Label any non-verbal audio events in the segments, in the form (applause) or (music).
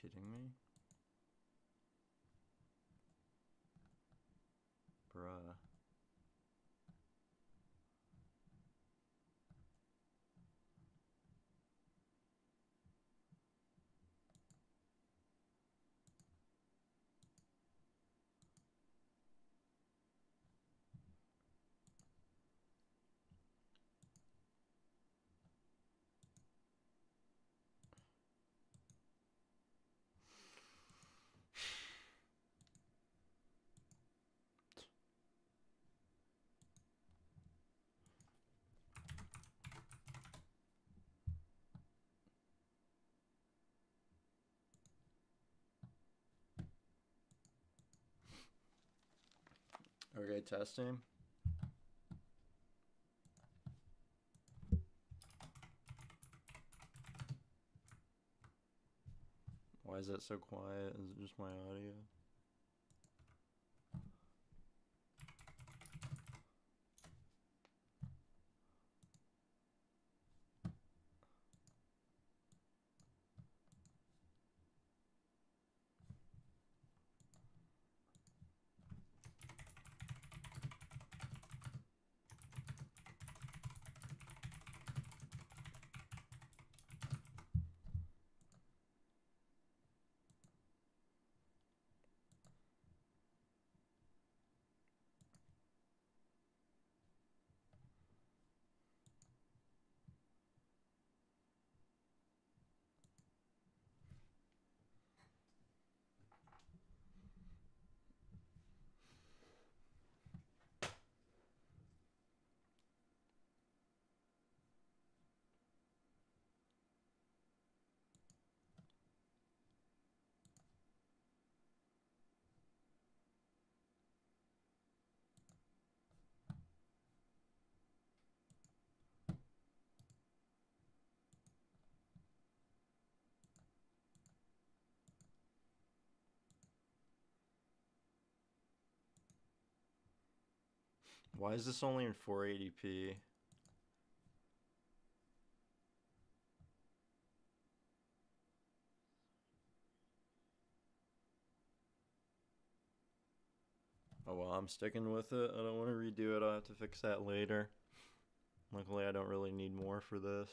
kidding me? Okay, testing. Why is that so quiet? Is it just my audio? Why is this only in 480p? Oh well, I'm sticking with it. I don't want to redo it. I'll have to fix that later. Luckily, I don't really need more for this.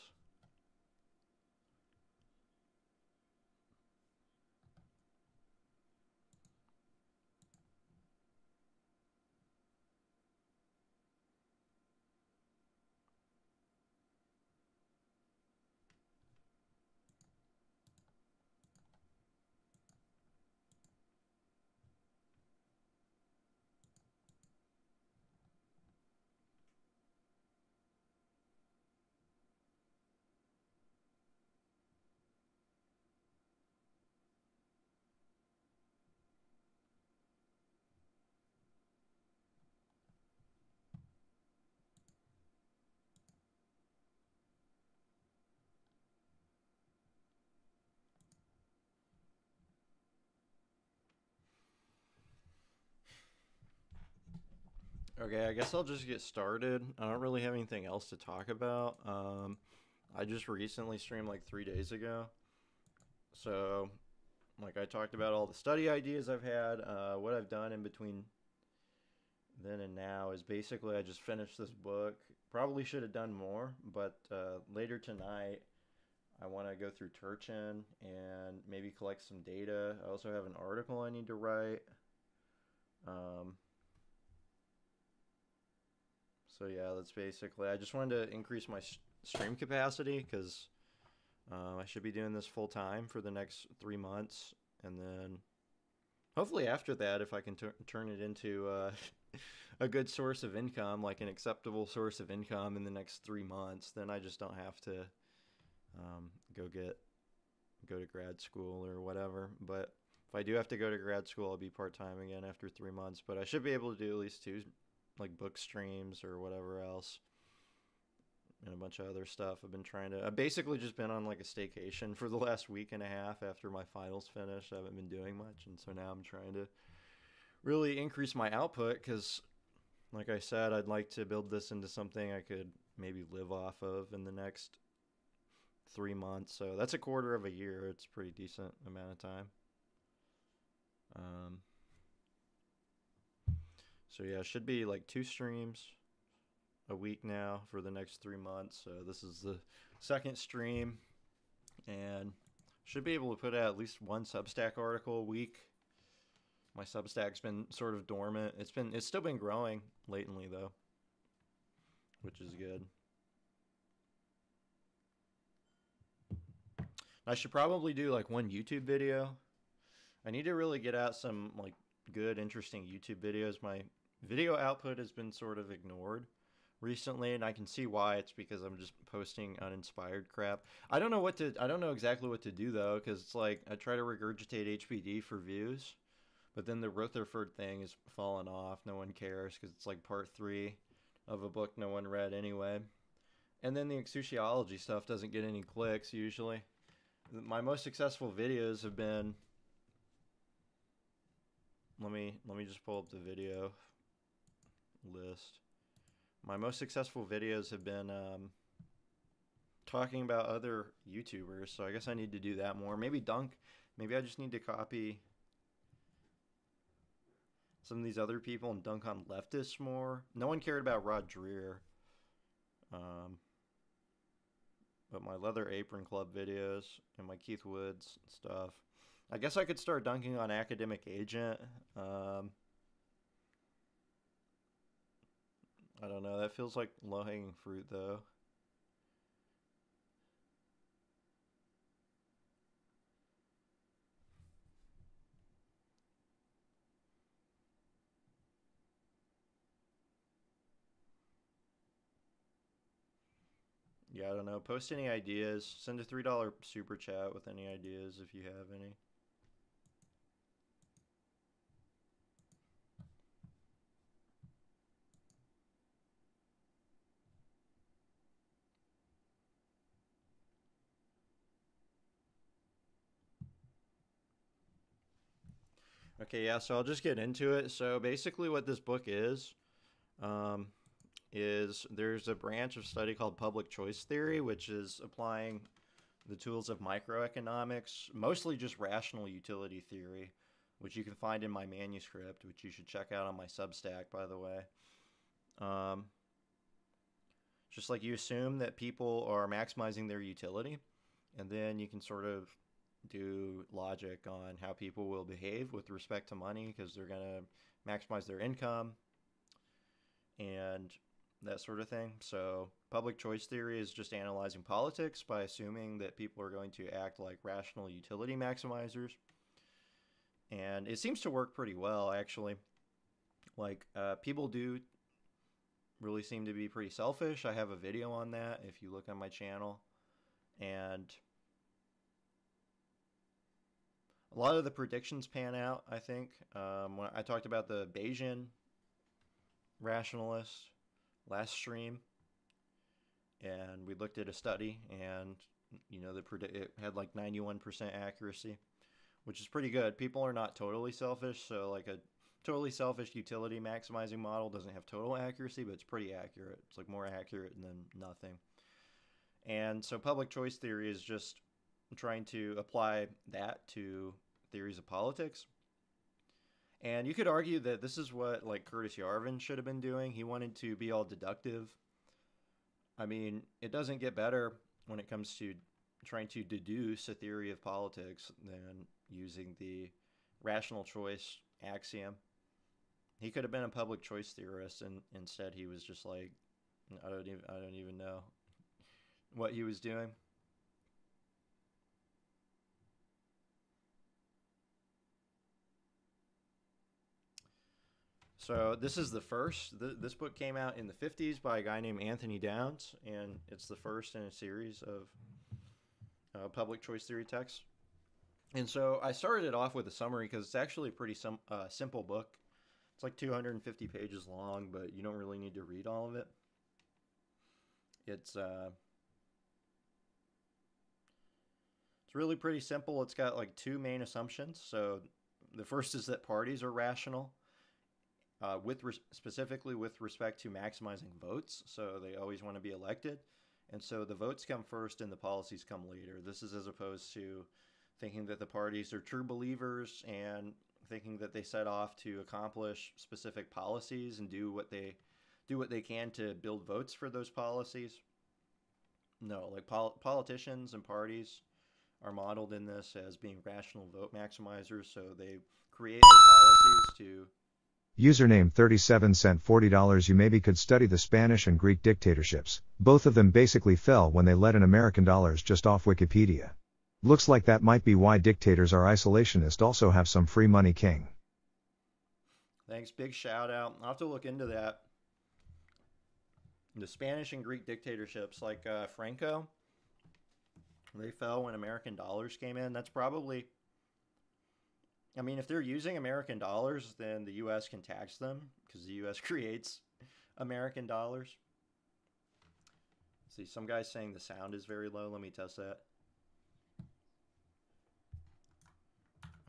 Okay, I guess I'll just get started. I don't really have anything else to talk about. Um, I just recently streamed like three days ago. So, like, I talked about all the study ideas I've had. Uh, what I've done in between then and now is basically I just finished this book. Probably should have done more, but uh, later tonight I want to go through Turchin and maybe collect some data. I also have an article I need to write. Um, so yeah, that's basically. I just wanted to increase my stream capacity because uh, I should be doing this full time for the next three months, and then hopefully after that, if I can turn it into uh, (laughs) a good source of income, like an acceptable source of income in the next three months, then I just don't have to um, go get go to grad school or whatever. But if I do have to go to grad school, I'll be part time again after three months. But I should be able to do at least two like book streams or whatever else and a bunch of other stuff. I've been trying to. I've basically just been on like a staycation for the last week and a half after my finals finished. I haven't been doing much, and so now I'm trying to really increase my output because, like I said, I'd like to build this into something I could maybe live off of in the next three months. So that's a quarter of a year. It's a pretty decent amount of time. Um, so yeah, should be like two streams a week now for the next three months. So this is the second stream, and should be able to put out at least one Substack article a week. My Substack's been sort of dormant. It's been it's still been growing latently though, which is good. I should probably do like one YouTube video. I need to really get out some like good, interesting YouTube videos. My video output has been sort of ignored recently and I can see why it's because I'm just posting uninspired crap. I don't know what to I don't know exactly what to do though cuz it's like I try to regurgitate HBD for views, but then the Rutherford thing is falling off. No one cares cuz it's like part 3 of a book no one read anyway. And then the exousiology stuff doesn't get any clicks usually my most successful videos have been let me let me just pull up the video list. My most successful videos have been um, talking about other youtubers so i guess i need to do that more. Maybe dunk. Maybe i just need to copy some of these other people and dunk on leftists more. No one cared about rod dreher um, but my leather apron club videos and my Keith Woods stuff. I guess I could start dunking on academic agent. Um, I don't know. That feels like low hanging fruit though. Yeah, I don't know. Post any ideas. Send a $3 super chat with any ideas if you have any. Okay, yeah, so I'll just get into it. So basically what this book is, um, is there's a branch of study called public choice theory, which is applying the tools of microeconomics, mostly just rational utility theory, which you can find in my manuscript, which you should check out on my Substack, by the way. Um, just like you assume that people are maximizing their utility, and then you can sort of do logic on how people will behave with respect to money because they're going to maximize their income and that sort of thing. So, public choice theory is just analyzing politics by assuming that people are going to act like rational utility maximizers. And it seems to work pretty well, actually. Like, uh, people do really seem to be pretty selfish. I have a video on that if you look on my channel. And a lot of the predictions pan out, I think. Um, when I talked about the Bayesian rationalist last stream, and we looked at a study, and you know the predi- it had like 91% accuracy, which is pretty good. People are not totally selfish, so like a totally selfish utility maximizing model doesn't have total accuracy, but it's pretty accurate. It's like more accurate than nothing. And so public choice theory is just trying to apply that to theories of politics. And you could argue that this is what like Curtis Yarvin should have been doing. He wanted to be all deductive. I mean, it doesn't get better when it comes to trying to deduce a theory of politics than using the rational choice axiom. He could have been a public choice theorist and instead he was just like I don't even I don't even know what he was doing. So this is the first. this book came out in the 50s by a guy named Anthony Downs, and it's the first in a series of uh, public choice theory texts. And so I started it off with a summary because it's actually a pretty sim- uh, simple book. It's like 250 pages long, but you don't really need to read all of it. It's uh, it's really pretty simple. It's got like two main assumptions. So the first is that parties are rational uh, with specifically with respect to maximizing votes. So they always want to be elected. And so the votes come first and the policies come later. This is as opposed to thinking that the parties are true believers and thinking that they set off to accomplish specific policies and do what they do what they can to build votes for those policies. No, like pol- politicians and parties are modeled in this as being rational vote maximizers, so they create their policies to Username 37 cent $40 You maybe could study the Spanish and Greek dictatorships. Both of them basically fell when they let in American dollars just off Wikipedia. Looks like that might be why dictators are isolationist also have some free money king. Thanks, big shout out. I'll have to look into that. The Spanish and Greek dictatorships like uh, Franco, they fell when American dollars came in. That's probably I mean, if they're using American dollars, then the U.S. can tax them because the U.S. (laughs) creates American dollars. See, some guy's saying the sound is very low. Let me test that.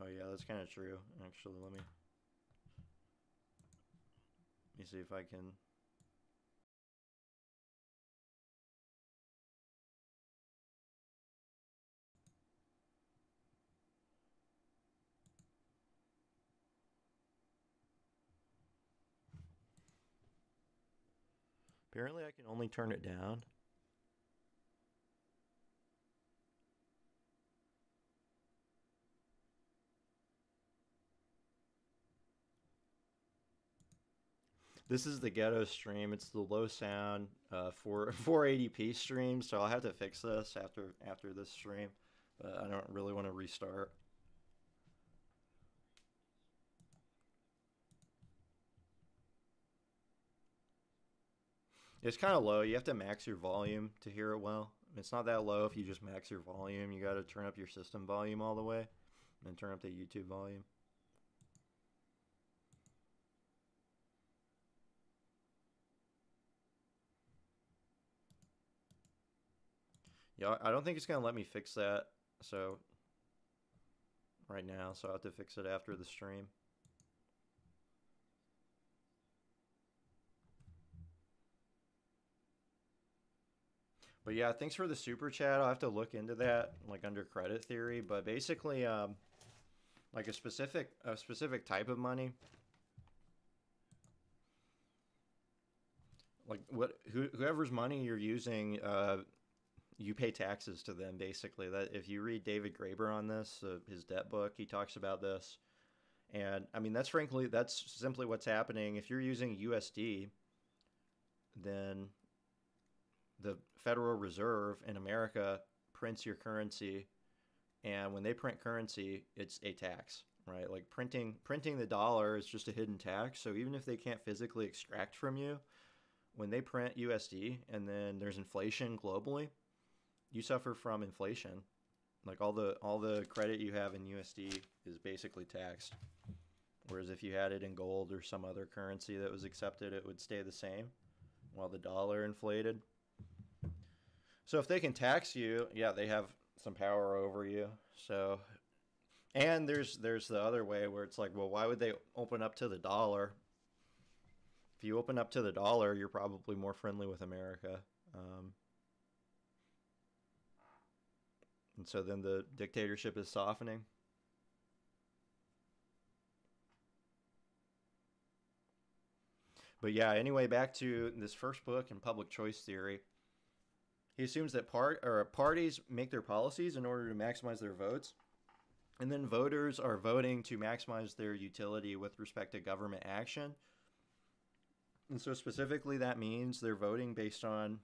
Oh yeah, that's kind of true. Actually, let me let me see if I can. Apparently, I can only turn it down. This is the ghetto stream. It's the low sound uh, 4 (laughs) 480p stream, so I'll have to fix this after after this stream. But I don't really want to restart. It's kind of low. You have to max your volume to hear it well. It's not that low if you just max your volume. You got to turn up your system volume all the way and turn up the YouTube volume. Yeah, I don't think it's going to let me fix that. So right now, so I'll have to fix it after the stream. But yeah, thanks for the super chat. I'll have to look into that, like under credit theory. But basically, um, like a specific a specific type of money, like what who, whoever's money you're using, uh, you pay taxes to them. Basically, that if you read David Graeber on this, uh, his debt book, he talks about this. And I mean, that's frankly, that's simply what's happening. If you're using USD, then the Federal Reserve in America prints your currency, and when they print currency, it's a tax, right? Like printing printing the dollar is just a hidden tax. So even if they can't physically extract from you, when they print USD and then there's inflation globally, you suffer from inflation. Like all the all the credit you have in USD is basically taxed. Whereas if you had it in gold or some other currency that was accepted, it would stay the same while the dollar inflated. So if they can tax you, yeah, they have some power over you. So and there's there's the other way where it's like, well, why would they open up to the dollar? If you open up to the dollar, you're probably more friendly with America. Um, and so then the dictatorship is softening. But yeah, anyway, back to this first book in public choice theory. He assumes that part or parties make their policies in order to maximize their votes, and then voters are voting to maximize their utility with respect to government action. And so specifically that means they're voting based on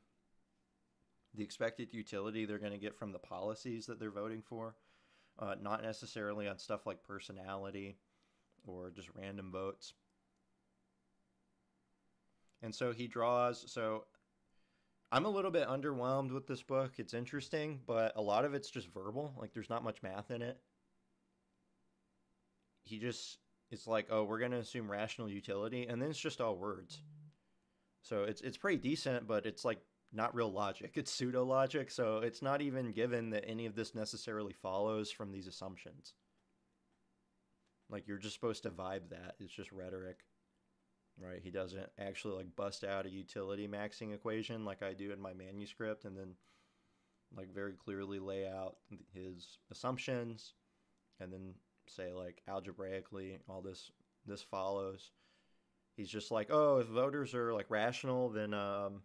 the expected utility they're going to get from the policies that they're voting for, uh, not necessarily on stuff like personality or just random votes. And so he draws, so I'm a little bit underwhelmed with this book. It's interesting, but a lot of it's just verbal. Like there's not much math in it. He just it's like, oh, we're gonna assume rational utility, and then it's just all words. So it's it's pretty decent, but it's like not real logic. (laughs) It's pseudo logic, so it's not even given that any of this necessarily follows from these assumptions. Like you're just supposed to vibe that. It's just rhetoric. Right? He doesn't actually like bust out a utility maxing equation like I do in my manuscript and then like very clearly lay out his assumptions and then say like algebraically all this this follows. He's just like, "Oh, if voters are like rational, then um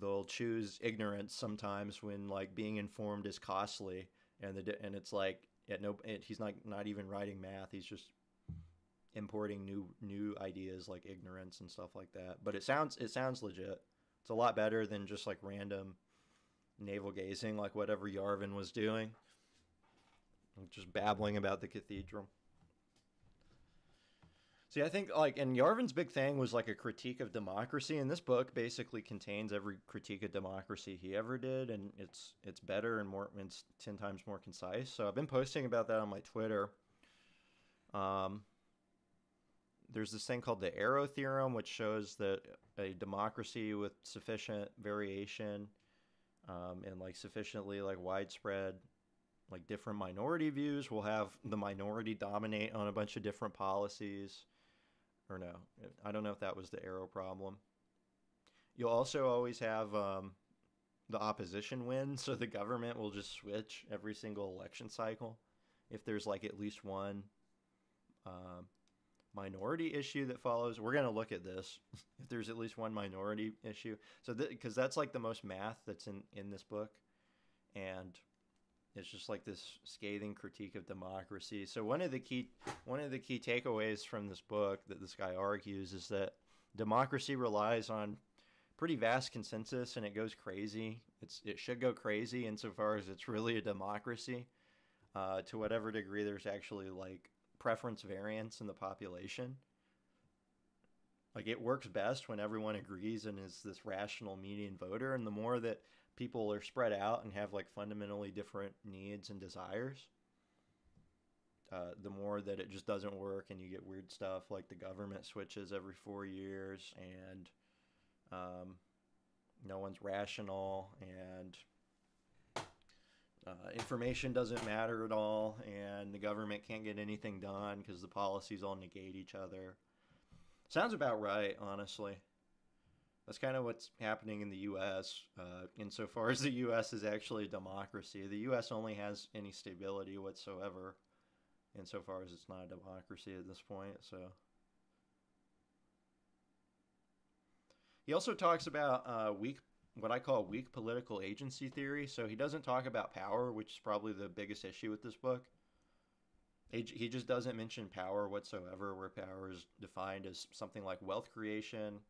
they'll choose ignorance sometimes when like being informed is costly and the and it's like at no it, he's not not even writing math he's just importing new new ideas like ignorance and stuff like that but it sounds it sounds legit it's a lot better than just like random navel gazing like whatever yarvin was doing just babbling about the cathedral See, I think like, and Yarvin's big thing was like a critique of democracy, and this book basically contains every critique of democracy he ever did, and it's it's better and more, it's ten times more concise. So I've been posting about that on my Twitter. Um, there's this thing called the Arrow theorem, which shows that a democracy with sufficient variation um, and like sufficiently like widespread like different minority views will have the minority dominate on a bunch of different policies or no, I don't know if that was the arrow problem. You'll also always have um, the opposition win, (laughs) so the government will just switch every single election cycle. If there's like at least one uh, minority issue that follows, we're going to look at this. (laughs) if there's at least one minority issue, so because that's like the most math that's in in this book, and it's just like this scathing critique of democracy. So one of the key one of the key takeaways from this book that this guy argues is that democracy relies on pretty vast consensus and it goes crazy. It's it should go crazy insofar as it's really a democracy. Uh, to whatever degree there's actually like preference variance in the population. Like it works best when everyone agrees and is this rational median voter, and the more that people are spread out and have like fundamentally different needs and desires, uh, the more that it just doesn't work and you get weird stuff like the government switches every four years and um, no one's rational and uh, information doesn't matter at all and the government can't get anything done because the policies all negate each other. Sounds about right, honestly. That's kind of what's happening in the U.S. Uh, insofar as the U.S. is actually a democracy. The U.S. only has any stability whatsoever, insofar as it's not a democracy at this point. So he also talks about uh, weak, what I call weak political agency theory. So he doesn't talk about power, which is probably the biggest issue with this book. He just doesn't mention power whatsoever, where power is defined as something like wealth creation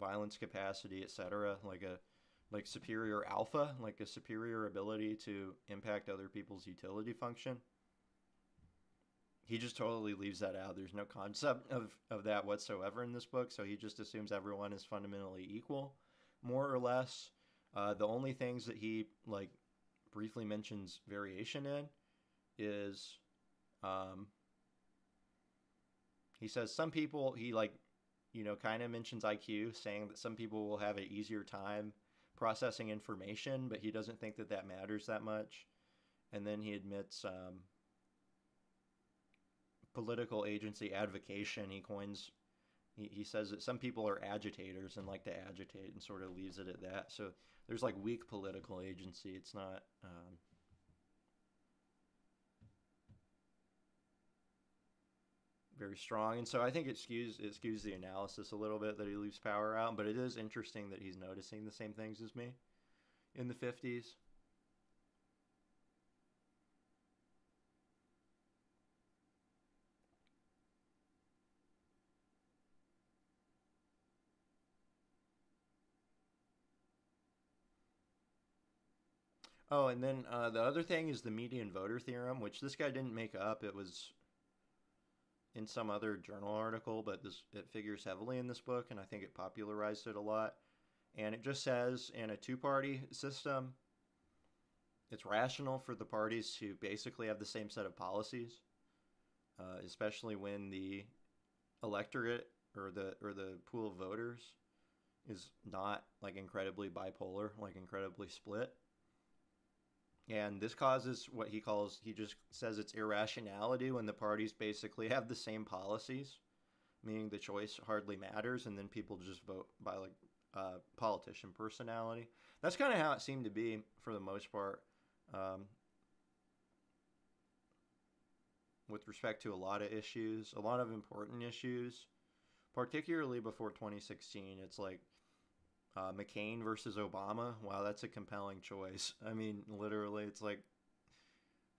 violence capacity, etc. Like a like superior alpha, like a superior ability to impact other people's utility function. He just totally leaves that out. There's no concept of, of that whatsoever in this book, so he just assumes everyone is fundamentally equal, more or less. Uh, the only things that he like briefly mentions variation in is um, he says some people he like you know, kind of mentions IQ, saying that some people will have an easier time processing information, but he doesn't think that that matters that much. And then he admits um, political agency advocation. He coins, he, he says that some people are agitators and like to agitate and sort of leaves it at that. So there's like weak political agency. It's not. Um, very strong. And so I think it skews it skews the analysis a little bit that he leaves power out. But it is interesting that he's noticing the same things as me in the fifties. Oh, and then uh, the other thing is the median voter theorem, which this guy didn't make up. It was in some other journal article, but this it figures heavily in this book, and I think it popularized it a lot. And it just says in a two-party system, it's rational for the parties to basically have the same set of policies, uh, especially when the electorate or the or the pool of voters is not like incredibly bipolar, like incredibly split. And this causes what he calls, he just says it's irrationality when the parties basically have the same policies, meaning the choice hardly matters, and then people just vote by like uh, politician personality. That's kind of how it seemed to be for the most part. Um, with respect to a lot of issues, a lot of important issues, particularly before 2016. It's like uh, McCain versus Obama. Wow, that's a compelling choice. (laughs) I mean, literally, it's like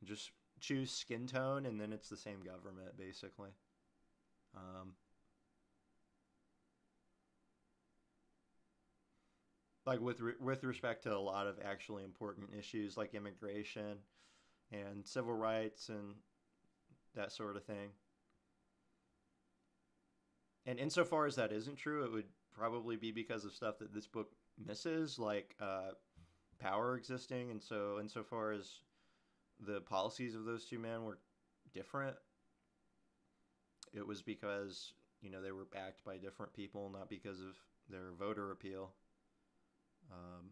just choose skin tone, and then it's the same government, basically. Um, like with re- with respect to a lot of actually important issues like immigration and civil rights and that sort of thing. And insofar as that isn't true, it would probably be because of stuff that this book misses, like uh, power existing. And so, insofar as the policies of those two men were different, it was because you know they were backed by different people, not because of their voter appeal. Um,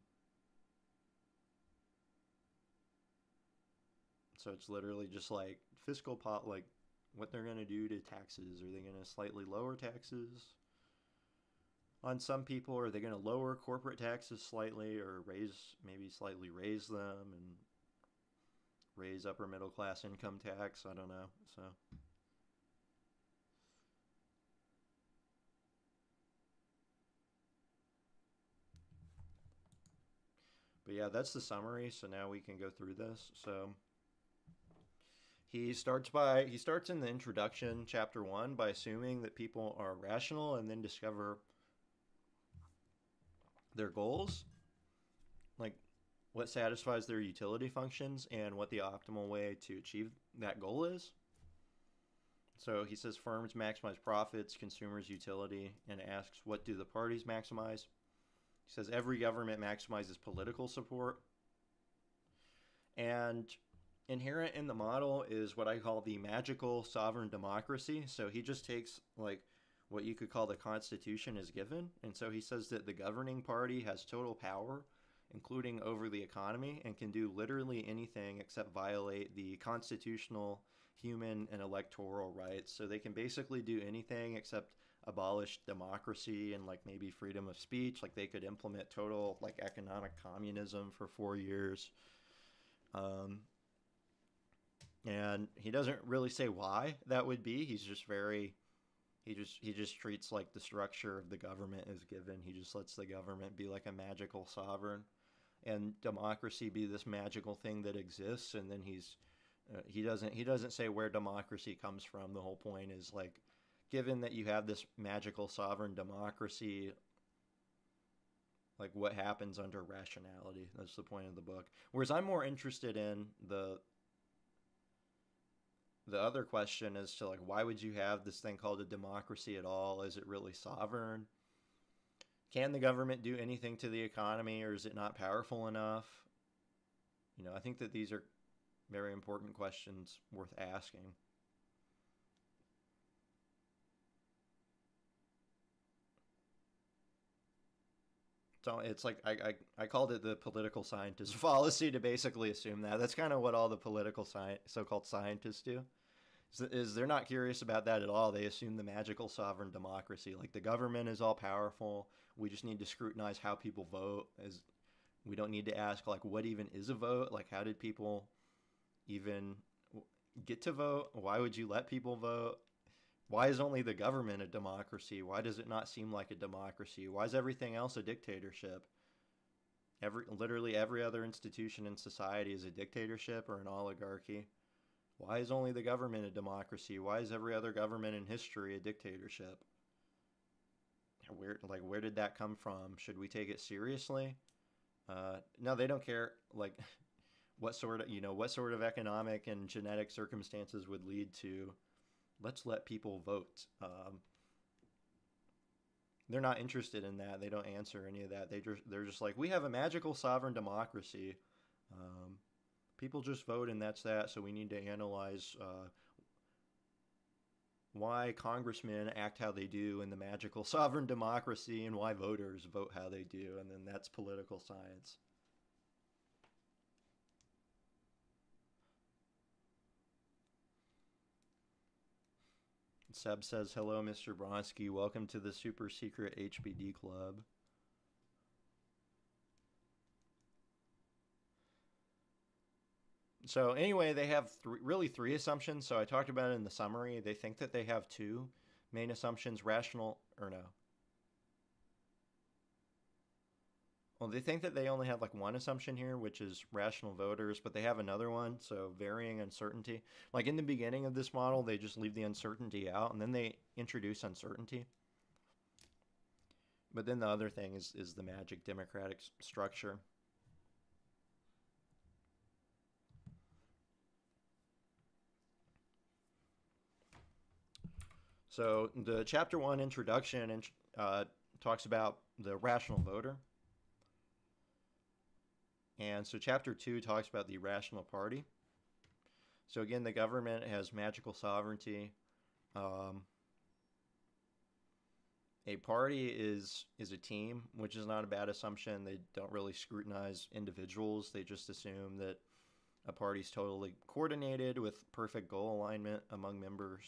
so it's literally just like fiscal pot, like what they're going to do to taxes. Are they going to slightly lower taxes on some people? Are they going to lower corporate taxes slightly or raise, maybe slightly raise them and raise upper middle class income tax? I don't know. So. But yeah, that's the summary. So now we can go through this. So he starts by he starts in the introduction, chapter one, by assuming that people are rational and then discover their goals, like what satisfies their utility functions and what the optimal way to achieve that goal is. So he says firms maximize profits, consumers utility, and asks what do the parties maximize? He says every government maximizes political support. And inherent in the model is what I call the magical sovereign democracy. So he just takes like what you could call the constitution is given. And so he says that the governing party has total power, including over the economy, and can do literally anything except violate the constitutional, human, and electoral rights. So they can basically do anything except abolish democracy and like maybe freedom of speech like they could implement total like economic communism for four years um, and he doesn't really say why that would be he's just very he just he just treats like the structure of the government is given. He just lets the government be like a magical sovereign and democracy be this magical thing that exists. And then he's uh, he doesn't he doesn't say where democracy comes from. The whole point is like given that you have this magical sovereign democracy like what happens under rationality? That's the point of the book. Whereas i'm more interested in the the other question as to like why would you have this thing called a democracy at all is it really sovereign can the government do anything to the economy or is it not powerful enough you know i think that these are very important questions worth asking So it's like I, I, I called it the political scientist (laughs) fallacy to basically assume that. That's kind of what all the political sci- so-called scientists do. Is, they're not curious about that at all. They assume the magical sovereign democracy, like the government is all powerful. We just need to scrutinize how people vote. As we don't need to ask like what even is a vote? Like how did people even get to vote? Why would you let people vote? Why is only the government a democracy? Why does it not seem like a democracy? Why is everything else a dictatorship? Every literally every other institution in society is a dictatorship or an oligarchy. Why is only the government a democracy? Why is every other government in history a dictatorship? Where like where did that come from? Should we take it seriously? Uh, no, they don't care. Like (laughs) what sort of you know what sort of economic and genetic circumstances would lead to let's let people vote. Um, they're not interested in that. They don't answer any of that. They just they're just like we have a magical sovereign democracy. Um, people just vote and that's that. So we need to analyze uh, why congressmen act how they do in the magical (laughs) sovereign democracy and why voters vote how they do. And then that's political science. Seb says, Hello, Mr. Bronski. Welcome to the super secret HBD club. So anyway, they have really three assumptions. So I talked about it in the summary. They think that they have two main assumptions: rational or no. Well, they think that they only have like one assumption here, which is rational voters, but they have another one, so varying uncertainty. Like in the beginning of this model, they just leave the uncertainty out, and then they introduce uncertainty. But then the other thing is is the magic democratic structure. So the chapter one introduction uh, talks about the rational voter. And so chapter two talks about the rational party. So again, the government has magical sovereignty. Um, a party is is a team, which is not a bad assumption. They don't really scrutinize individuals. They just assume that a party's totally coordinated with perfect goal alignment among members.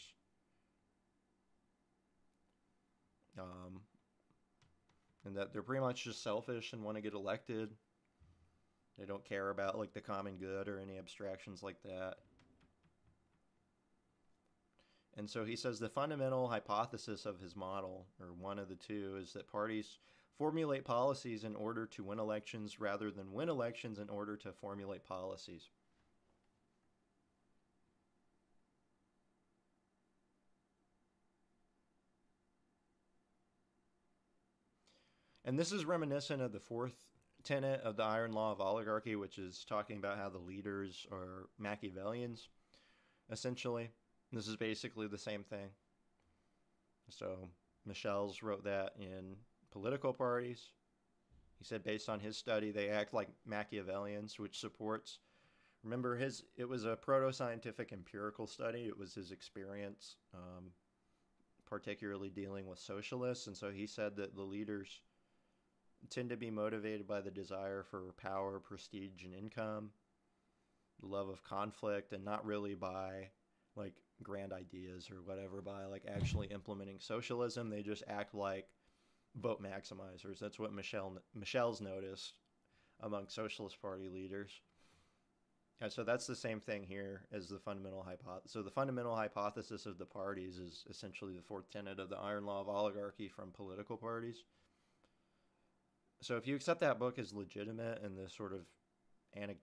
Um, and that they're pretty much just selfish and want to get elected. They don't care about like the common good or any abstractions like that. And so he says the fundamental hypothesis of his model, or one of the two, is that parties formulate policies in order to win elections rather than win elections in order to formulate policies. And this is reminiscent of the fourth tenet of the iron law of oligarchy, which is talking about how the leaders are Machiavellians, essentially. This is basically the same thing. So Michels wrote that in political parties. He said based on his study, they act like Machiavellians, which supports. Remember, his it was a proto-scientific empirical study. It was his experience, um, particularly dealing with socialists, and so he said that the leaders tend to be motivated by the desire for power, prestige, and income, the love of conflict, and not really by like grand ideas or whatever by like actually implementing socialism. They just act like vote maximizers. That's what Michelle Michels noticed among socialist party leaders. And so that's the same thing here as the fundamental hypothesis. So the fundamental hypothesis of the parties is essentially the fourth tenet of the iron law of oligarchy from political parties. So if you accept that book as legitimate and the sort of anec-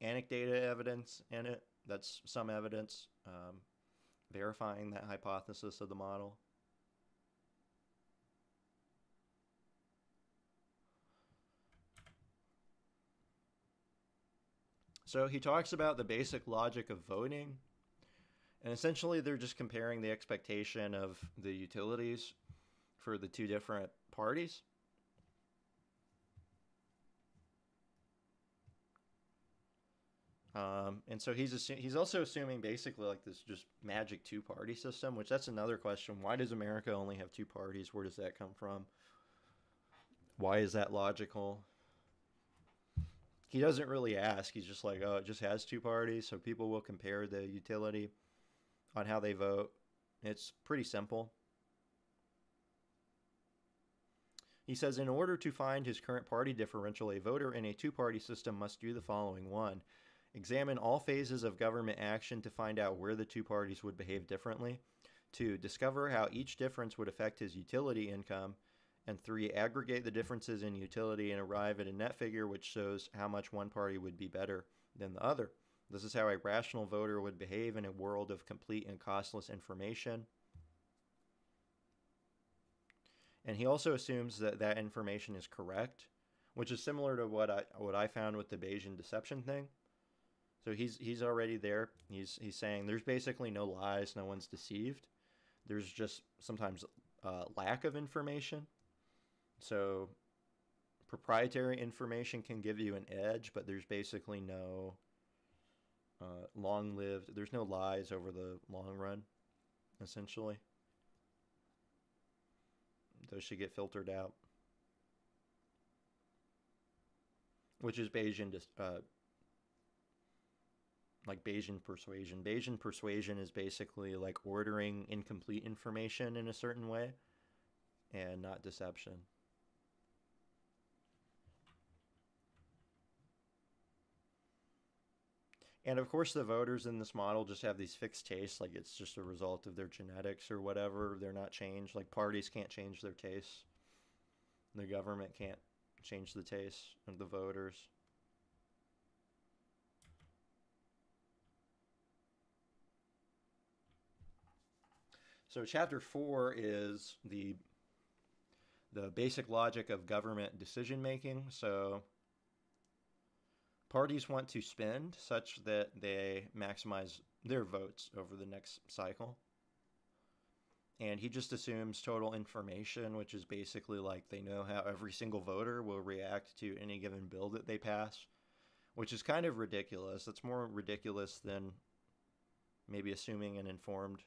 anecdata evidence in it, that's some evidence um, verifying that hypothesis of the model. So he talks about the basic logic of voting. And essentially, they're just comparing the expectation of the utilities for the two different parties. Um, and so he's assu- he's also assuming basically like this just magic two party system, which that's another question. Why does America only have two parties? Where does that come from? Why is that logical? He doesn't really ask. He's just like, oh, it just has two parties, so people will compare the utility on how they vote. It's pretty simple. He says, in order to find his current party differential, a voter in a two party system must do the following one Examine all phases of government action to find out where the two parties would behave differently. Two, discover how each difference would affect his utility income. And three, aggregate the differences in utility and arrive at a net figure which shows how much one party would be better than the other. This is how a rational voter would behave in a world of complete and costless information. And he also assumes that that information is correct, which is similar to what I what I found with the Bayesian deception thing. So he's he's already there. He's he's saying there's basically no lies, no one's deceived. There's just sometimes uh, lack of information. So proprietary information can give you an edge, but there's basically no uh, long-lived. There's no lies over the long run, essentially. Those should get filtered out, which is Bayesian dis- uh, like Bayesian persuasion. Bayesian persuasion is basically like ordering incomplete information in a certain way and not deception. And of course, the voters in this model just have these fixed tastes, like it's just a result of their genetics or whatever. They're not changed. Like parties can't change their tastes, the government can't change the tastes of the voters. So chapter four is the the basic logic of government decision making. So parties want to spend such that they maximize their votes over the next cycle. And he just assumes total information, which is basically like they know how every single voter will react to any given bill that they pass, which is kind of ridiculous. It's more ridiculous than maybe assuming an informed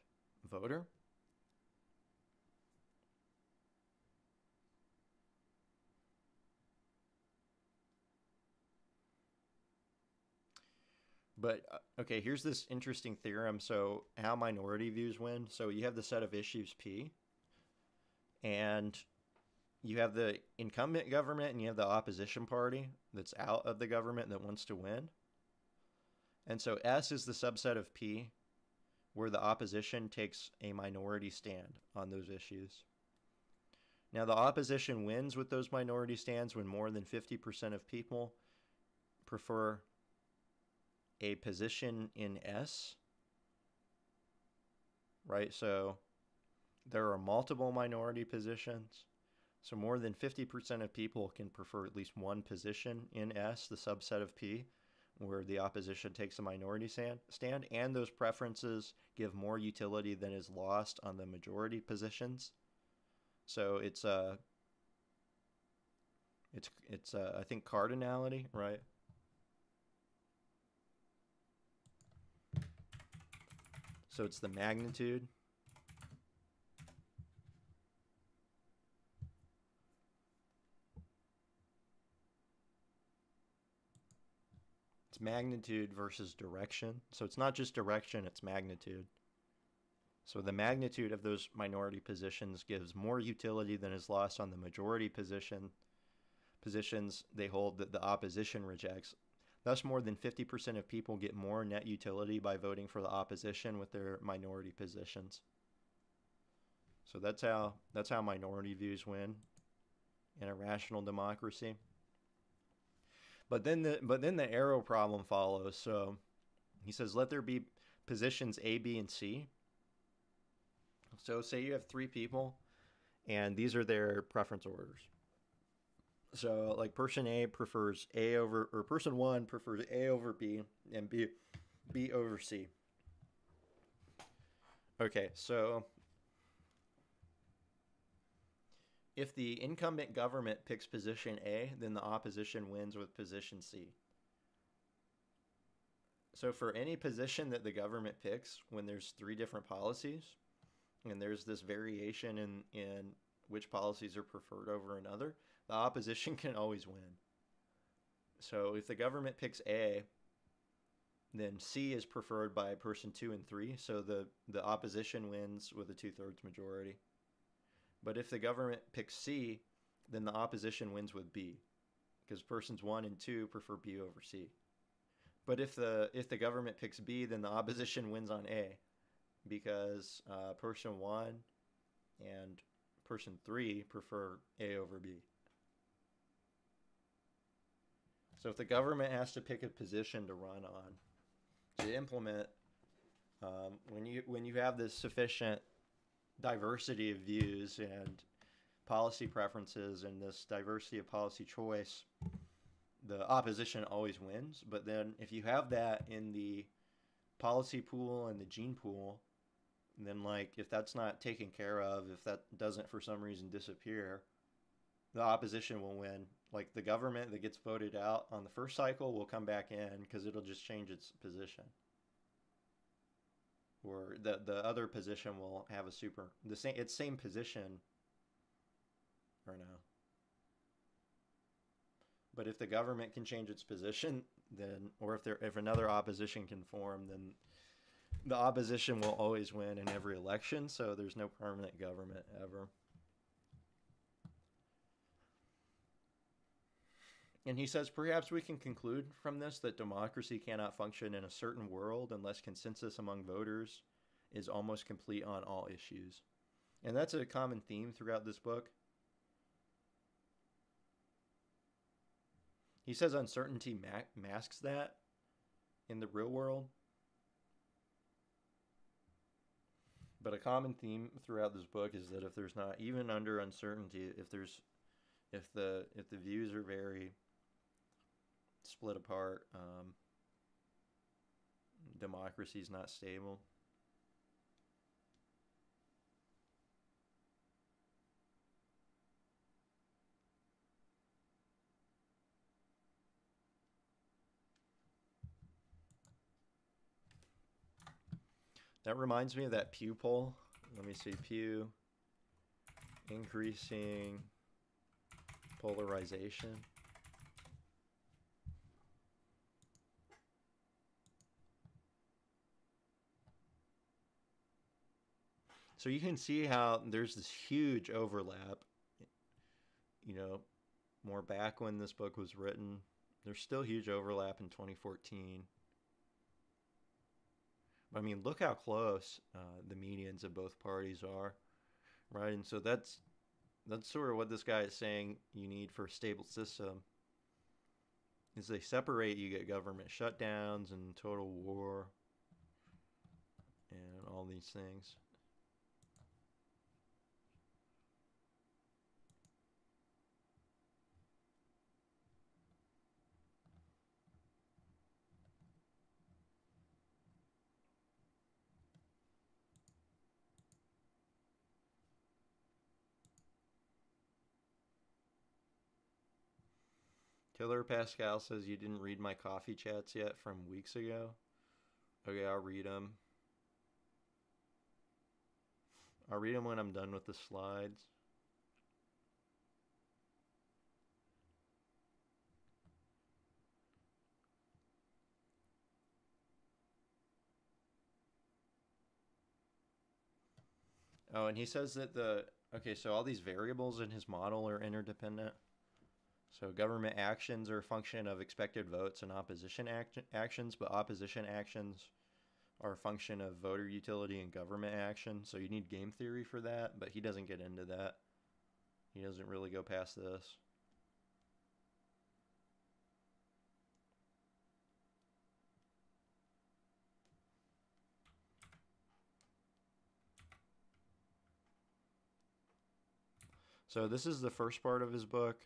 voter. But uh, okay, here's this interesting theorem. So, how minority views win. So, you have the set of issues P, and you have the incumbent government and you have the opposition party that's out of the government that wants to win. And so, S is the subset of P where the opposition takes a minority stand on those issues. Now, the opposition wins with those minority stands when more than 50% of people prefer a position in S, right? So there are multiple minority positions. So more than 50% of people can prefer at least one position in S, the subset of P, where the opposition takes a minority stand, and those preferences give more utility than is lost on the majority positions. So it's a it's it's I think cardinality, right? So it's the magnitude. It's magnitude versus direction. So it's not just direction, it's magnitude. So the magnitude of those minority positions gives more utility than is lost on the majority position positions they hold that the opposition rejects. Thus, more than 50% of people get more net utility by voting for the opposition with their minority positions. So that's how that's how minority views win in a rational democracy. But then the but then the Arrow problem follows. So he says let there be positions A, B, and C. So say you have three people and these are their preference orders. So like person A prefers A over or person 1 prefers A over B and B B over C. Okay, so if the incumbent government picks position A, then the opposition wins with position C. So for any position that the government picks when there's three different policies and there's this variation in in which policies are preferred over another, the opposition (laughs) can always win. So if the government picks A, then C is preferred by person two and three, so the, the opposition wins with a two thirds majority. But if the government picks C, then the opposition wins with B, because persons one and two prefer B over C. But if the if the government picks B, then the (laughs) opposition wins on A, because uh, person one and person three prefer A over B. So if the government has to pick a position to run on, to implement, um, when you when you have this sufficient diversity of views and policy preferences and this diversity of policy choice, the opposition always wins. But then if you have that in the policy pool and the gene pool, then like if that's not taken care of, if that doesn't for some reason disappear, the opposition will win like the government that gets voted out on the first cycle will come back in because it'll just change its position or the the other position will have a super the same its same position or no But if the government can change its position, then or if there if another opposition can form, then the opposition will always win in every election, so there's no permanent government ever. And he says, perhaps we can conclude from this that democracy cannot function in a certain world unless consensus among voters is almost complete on all issues. And that's a common theme throughout this book. He says uncertainty ma- masks that in the real world. But a common theme throughout this book is that if there's not even under uncertainty, if there's if the if the views are very split apart, um, democracy is not stable. That reminds me of that Pew poll. Let me see. Pew increasing polarization. So you can see how there's this huge overlap. You know, more back when this book was written. There's still huge overlap in 2014. I mean, look how close uh, the medians of both parties are, right? And so that's that's sort of what this guy is saying you need for a stable system. Is they separate, you get government shutdowns and total war, and all these things. Killer Pascal says you didn't read my coffee chats yet from weeks ago. Okay, I'll read them. I'll read them when I'm done with the slides. Oh, and he says that the okay, so all these variables in his model are interdependent. So government actions are a function of expected votes and opposition act- actions, but opposition actions are a function of voter utility and government action. So you need game theory for that, but he doesn't get into that. He doesn't really go past this. So this is the first part of his book.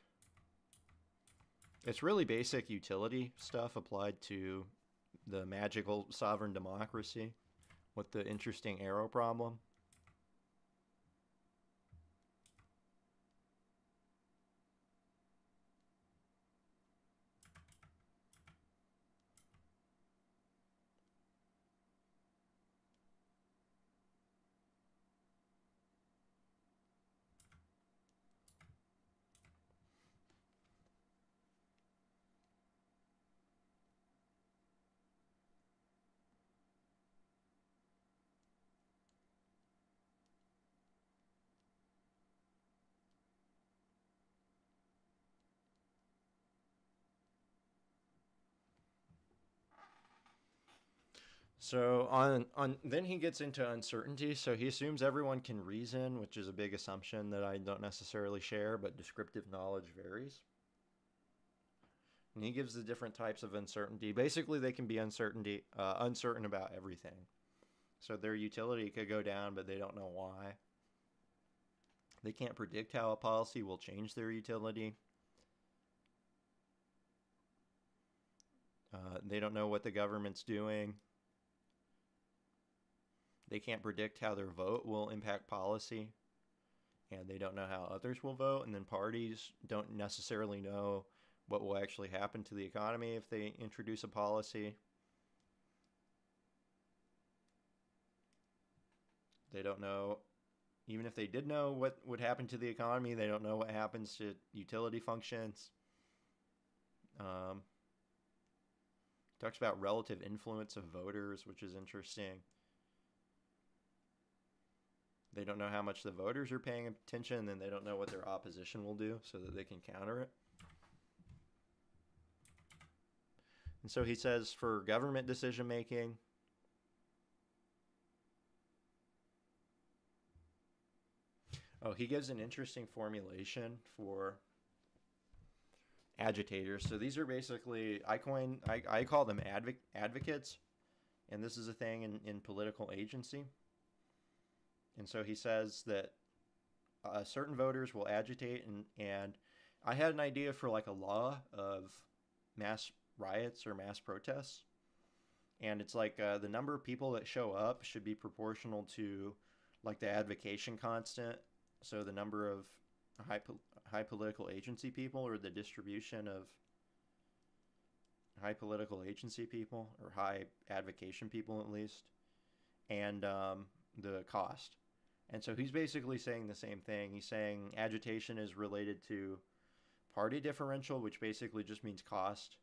It's really basic utility stuff applied to the magical sovereign democracy with the interesting Arrow problem. So on on then he gets into uncertainty. So he assumes everyone can reason, which is a big assumption that I don't necessarily share, but descriptive knowledge varies. And he gives the different types of uncertainty. Basically, they can be uncertainty uh, uncertain about everything. So their utility could go down, but they don't know why. They can't predict how a policy will change their utility. Uh, they don't know what the government's doing. They can't predict how their vote will impact policy, and they don't know how others will vote. And then parties don't necessarily know what will actually happen to the economy if they introduce a policy. They don't know, even if they did know what would happen to the economy, they don't know what happens to utility functions. Um, talks about relative influence of voters, which is interesting. They don't know how much the voters are paying attention, and they don't know what their opposition will do so that they can counter it. And so he says for government decision making, oh, he gives an interesting formulation for agitators. So these are basically I coin I, I call them advoc- advocates, and this is a thing in, in political agency. And so he says that uh, certain voters will agitate and and I had an idea for like a law of mass riots or mass protests. And it's like uh, the number of people that show up should be proportional to like the advocation constant. So the number of high, high political agency people or the distribution of high political agency people or high advocation people at least and um, the cost and so he's basically saying the same thing he's saying agitation is related to party differential which basically just means cost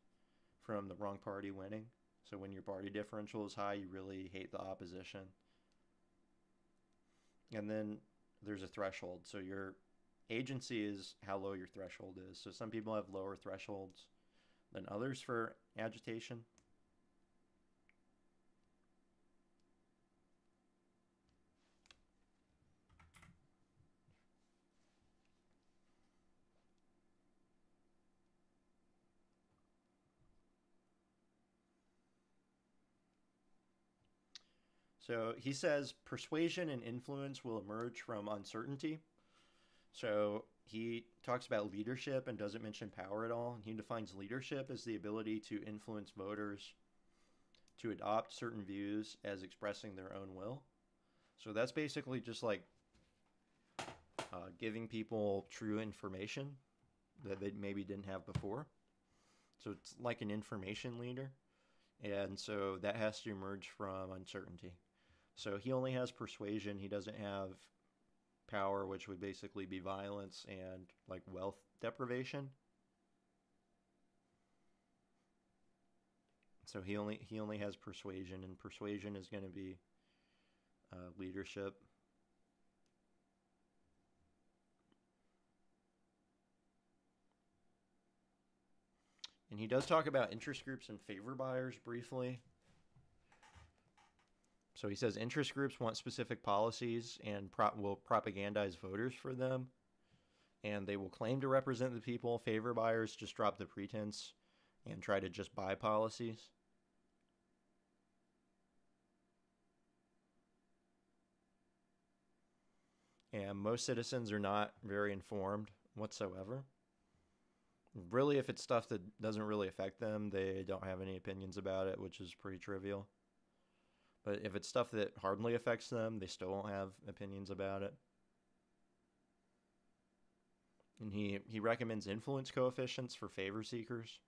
from the wrong party winning so when your party differential is high you really hate the opposition and then there's a threshold so your agency is how low your threshold is. So some people have lower thresholds than others for agitation. So he says persuasion and influence will emerge from uncertainty. So he talks about leadership and doesn't mention power at all. He defines leadership as the ability to influence voters to adopt certain views as expressing their own will. So that's basically just like uh, giving people true information that they maybe didn't have before. So it's like an information leader. And so that has to emerge from uncertainty. So he only has persuasion, he doesn't have power, which would basically be violence and like wealth deprivation. So he only he only has persuasion, and persuasion is going to be uh, leadership. And he does talk about interest groups and favor buyers briefly. So he says interest groups want specific policies and pro- will propagandize voters for them. And they will claim to represent the people. Favor buyers just drop the pretense and try to just buy policies. And most citizens are not very informed whatsoever. Really, if it's stuff that doesn't really affect them, they don't have any opinions about it, which is pretty trivial. But if it's stuff that hardly affects them, they still won't have opinions about it. And he, he recommends influence coefficients for favor seekers.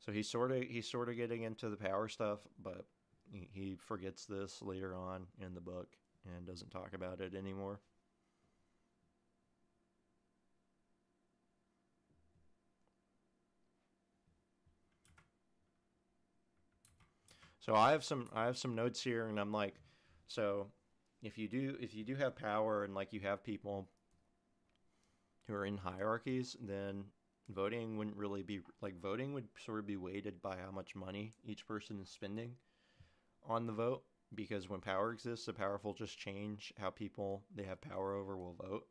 So he's sort of he's sort of getting into the power stuff, but he, he forgets this later on in the book and doesn't talk about it anymore. So I have some I have some notes here, and I'm like, so if you do if you do have power and like you have people who are in hierarchies, then voting wouldn't really be like voting would sort of be weighted by how much money each person is spending on the vote because when power exists the powerful just change how people they have power over will vote.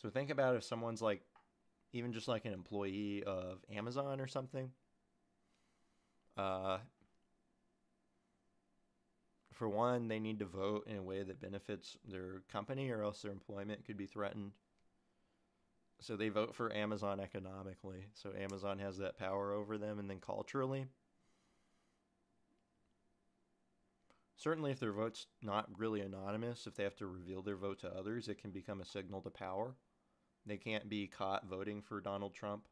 So think about if someone's like even just like an employee of Amazon or something. Uh, for one, they need to vote in a way that benefits their company, or else their employment could be threatened. So they vote for Amazon economically. So Amazon has that power over them, and then culturally. Certainly, if their vote's not really anonymous, if they have to reveal their vote to others, it can become a signal to power. They can't be caught voting for Donald Trump,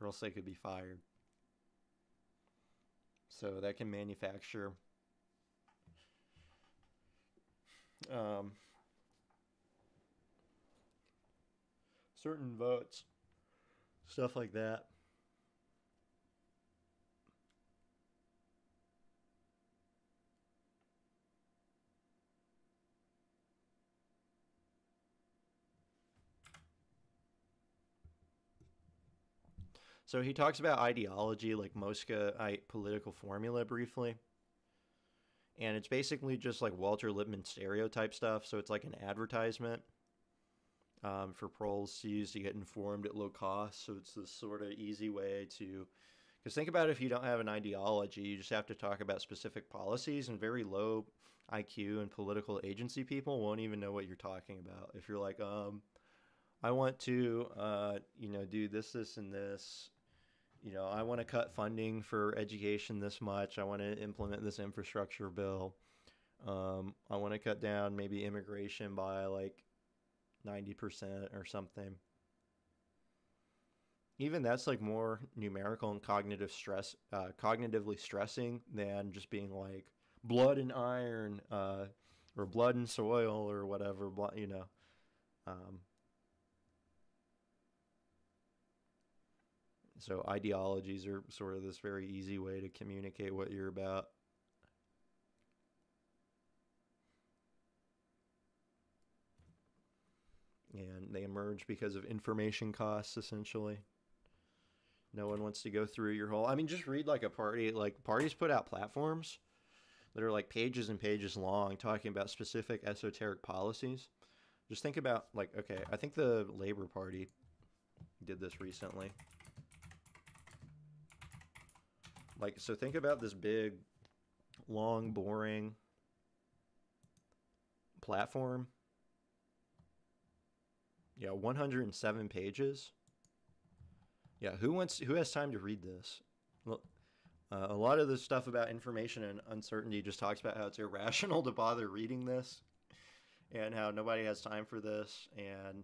or else they could be fired. So that can manufacture um, certain votes, stuff like that. So he talks about ideology, like Mosca political formula, briefly. And it's basically just like Walter Lippmann stereotype stuff. So it's like an advertisement um, for proles to use to get informed at low cost. So it's this sort of easy way to. Because think about if you don't have an ideology, you just have to talk about specific policies, and very low IQ and political agency people won't even know what you're talking about. If you're like, um, I want to, uh, you know, do this, this, and this, you know, I want to cut funding for education this much. I want to implement this infrastructure bill. Um, I want to cut down maybe immigration by like 90% or something. Even that's like more numerical and cognitive stress, uh, cognitively stressing than just being like blood and iron, uh, or blood and soil or whatever, you know. Um, So ideologies are sort of this very easy way to communicate what you're about. And they emerge because of information costs, essentially. No one wants to go through your whole. I mean, just read like a party. Like parties put out platforms that are like pages and pages long, talking about specific esoteric policies. Just think about like, okay, I think the Labor Party did this recently. Like, so think about this big, long, boring platform. Yeah, 107 pages. Yeah, who wants who has time to read this? Uh, a lot of the stuff about information and uncertainty just talks about how it's (laughs) irrational to bother reading this and how nobody has time for this and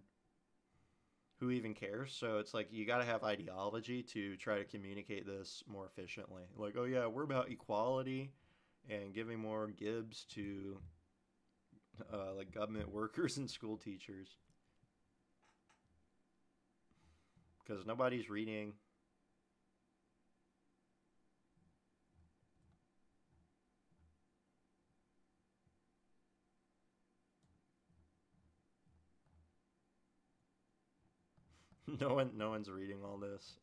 who even cares? So it's like you got to have ideology to try to communicate this more efficiently. Like, oh yeah, we're about equality and giving more gibs to uh, like government (laughs) workers and school teachers because nobody's reading (laughs) no one no one's reading all this.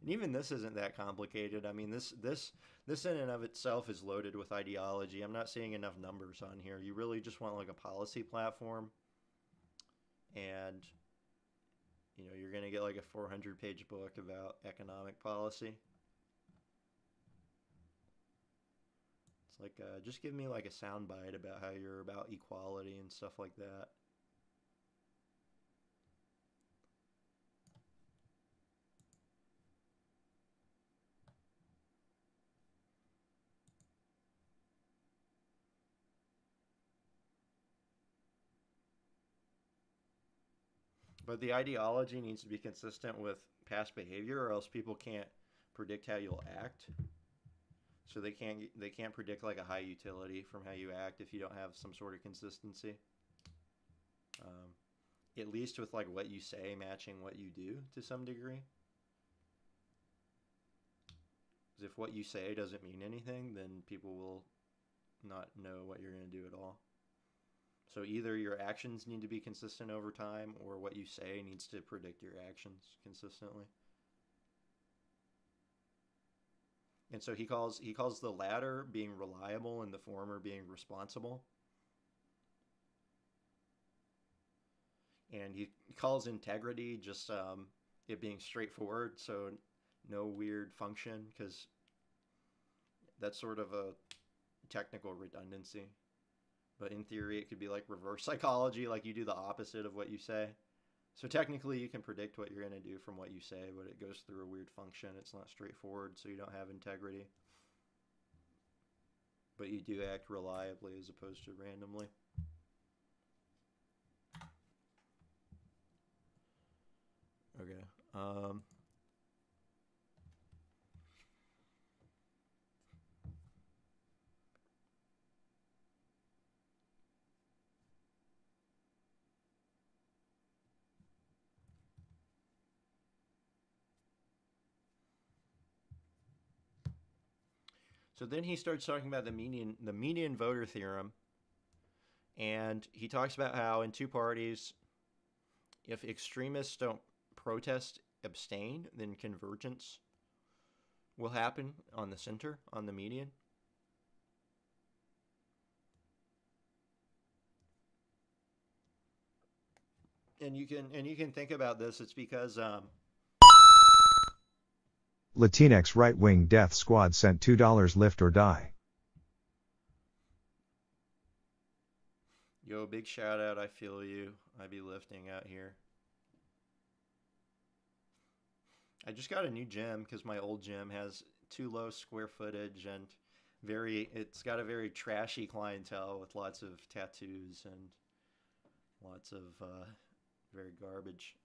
And even this isn't that complicated. I mean this this this in and of itself is loaded with ideology. I'm not seeing enough numbers on here. You really just want like a policy platform. And you know you're going to get like a 400 page book about economic policy. It's like uh, just give me like a soundbite about how you're about equality and stuff like that But the ideology needs to be consistent with past behavior, or else people can't predict how you'll act. So they can't they can't predict like a high utility from how you act if you don't have some sort of consistency. Um, at least with like what you say matching what you do to some degree. Because if what you say doesn't mean anything, then people will not know what you're going to do at all. So either your actions need to be consistent over time or what you say needs to predict your actions consistently. And so he calls he calls the latter being reliable and the former being responsible. And he calls integrity just um, it being straightforward, so no weird function, because that's sort of a technical redundancy. But in theory, it could be like reverse (laughs) psychology, like you do the opposite of what you say. So technically, you can predict what you're going to do from what you say, but it goes through a weird function. It's not straightforward, so you don't have integrity. But you do act reliably as opposed to randomly. Okay. Um, So then he starts talking about the median the median voter theorem, and he talks about how in two parties, if extremists don't protest, abstain, then convergence will happen on the center, on the median. And you can and you can think about this. It's because um, Latinx right wing death squad sent $2 lift or die. Yo, big shout out. I feel you. I be lifting out here. I just got a new gym because my old gym has too low square footage and very it's got a very trashy clientele with lots of tattoos and lots of uh, very garbage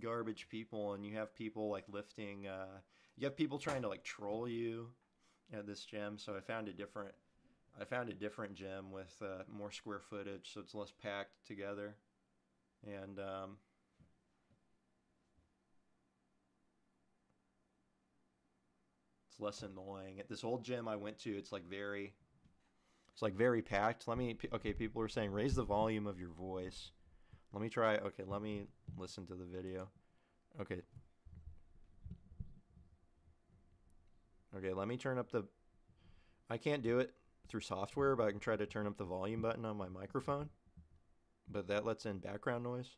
garbage people and you have people like lifting uh, you have people trying to like troll you at this gym. So i found a different i found a different gym with uh, more square footage so it's less packed together. And um, it's less annoying. At this old gym i went to it's like very it's like very packed. Let me okay people are saying raise the volume of your voice let me try okay let me listen to the video. Okay. Okay let me turn up the i can't do it through software but i can try to turn up the volume button on my microphone. But that lets in background noise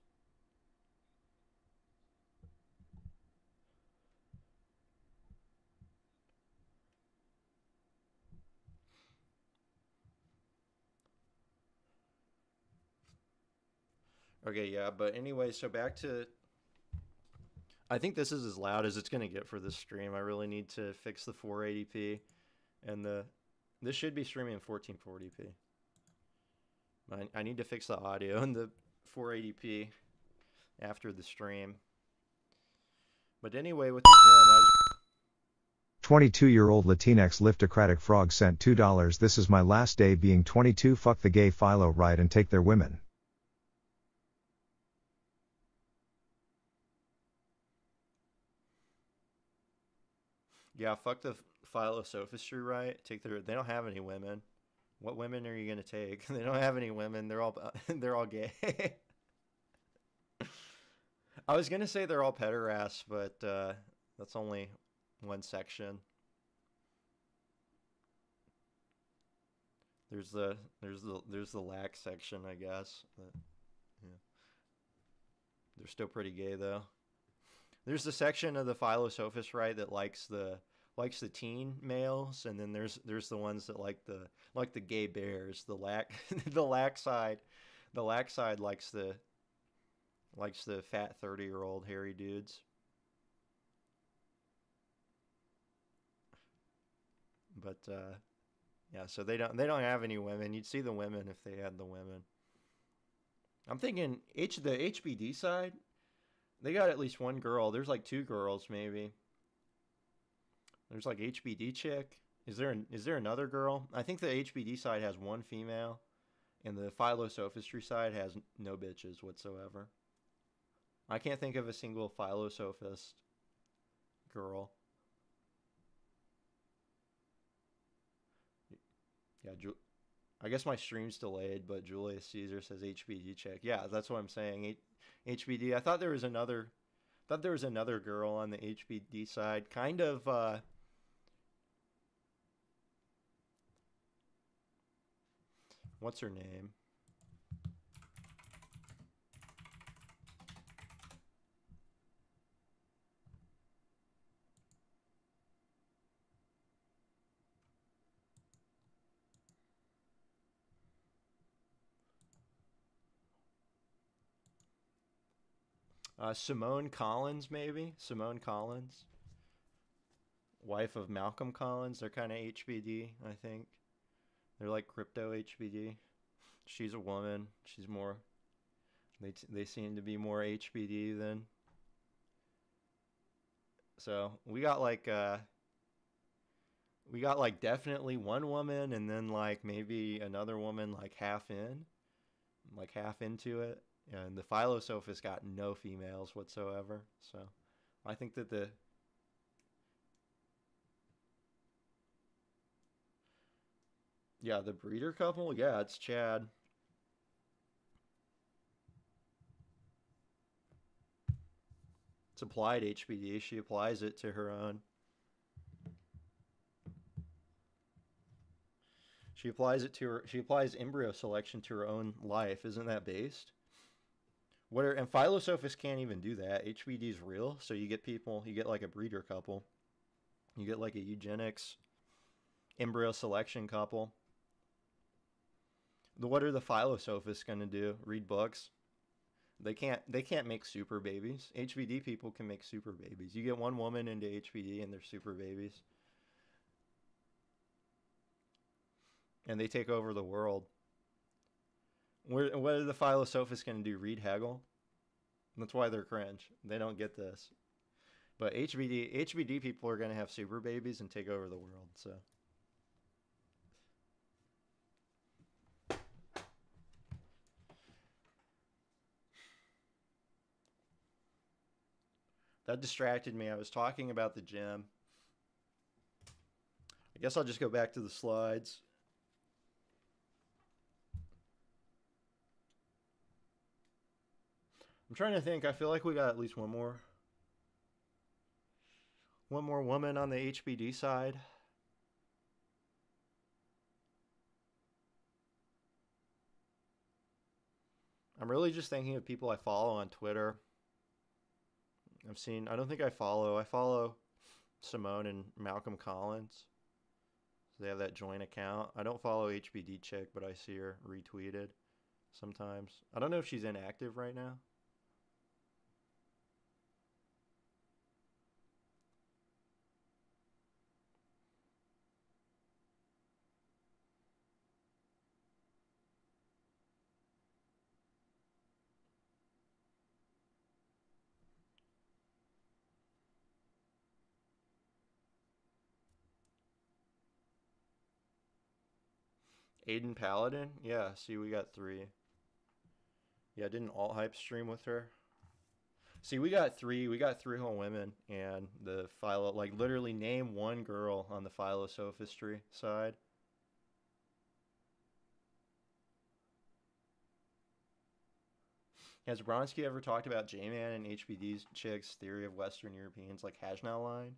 Okay, yeah, but anyway, so back to I think this is as loud as it's going to get for this stream. I really need to fix the 480p and the this should be streaming in 1440p. I, I need to fix the audio and the 480p after the stream. But anyway, with the gym, I was 22 year old Latinx liftocratic frog sent $2. This is my last day being 22. Fuck the gay philo right and take their women. Yeah, fuck the philosophistry, right? Take their. They don't have any women. What women are you gonna take? (laughs) they don't have any women. They're all (laughs) they're all gay. (laughs) I was gonna say they're all pederasts, but uh, that's only one section. There's the there's the there's the lax section, I guess. But, yeah. They're still pretty gay though. There's the section of the philosophist right that likes the likes the teen males, and then there's there's the ones that like the like the gay bears. The lack (laughs) the lax side, the lack side likes the likes the fat thirty year old hairy dudes. But uh, yeah, so they don't they don't have any women. You'd see the women if they had the women. I'm thinking H the HBD side, they got at least one girl. There's like two girls maybe. There's like HBD chick. Is there an, is there another girl? I think the HBD side has one female, and the philosophistry side has no bitches whatsoever. I can't think of a single philosophist girl. Yeah, Ju- I guess my stream's delayed, but Julius Caesar says HBD check. Yeah, that's what I'm saying. HBD. I thought there was another. Thought there was another girl on the HBD side, kind of. Uh, what's her name? Uh, Simone Collins, maybe Simone Collins, wife of Malcolm Collins. They're kind of HBD, I think. They're like crypto HBD. She's a woman. She's more. They they seem to be more HBD than. So we got like uh. We got like definitely one woman, and then like maybe another woman like half in, like half into it and the Philosophists got no females whatsoever. So I think that the Yeah, the breeder couple? Yeah, it's Chad. It's applied HBD. She applies it to her own. She applies it to her she applies embryo selection to her own life. Isn't that based? What are, and Philosophus can't even do that. HBD is real, so you get people. You get like a breeder couple. You get like a eugenics embryo selection couple. The, what are the Philosophists going to do? Read books? They can't. They can't make super babies. HBD people can make super babies. You get one woman into HBD and they're super babies. and they take over the world. Where, what are the Philosophists going to do? Read Hegel? That's why they're cringe. They don't get this. But HBD HBD people are going to have super babies and take over the world. So. That distracted me. I was talking about the gym. I guess I'll just go back to the slides. I'm trying to think. I feel like we got at least one more. One more woman on the HBD side. I'm really just thinking of people I follow on Twitter. I've seen, I don't think I follow, I follow Simone and Malcolm Collins. They have that joint account. I don't follow HBD Chick, but I see her retweeted sometimes. I don't know if she's inactive right now. Aiden Paladin? Yeah, see, we got three. Yeah, didn't alt hype stream with her? See, we got three. We got three whole women, and the philo like literally name one girl on the philosophistry side. Has Bronski ever talked about JayMan and HBD's chicks' theory of Western Europeans like Hajnal line?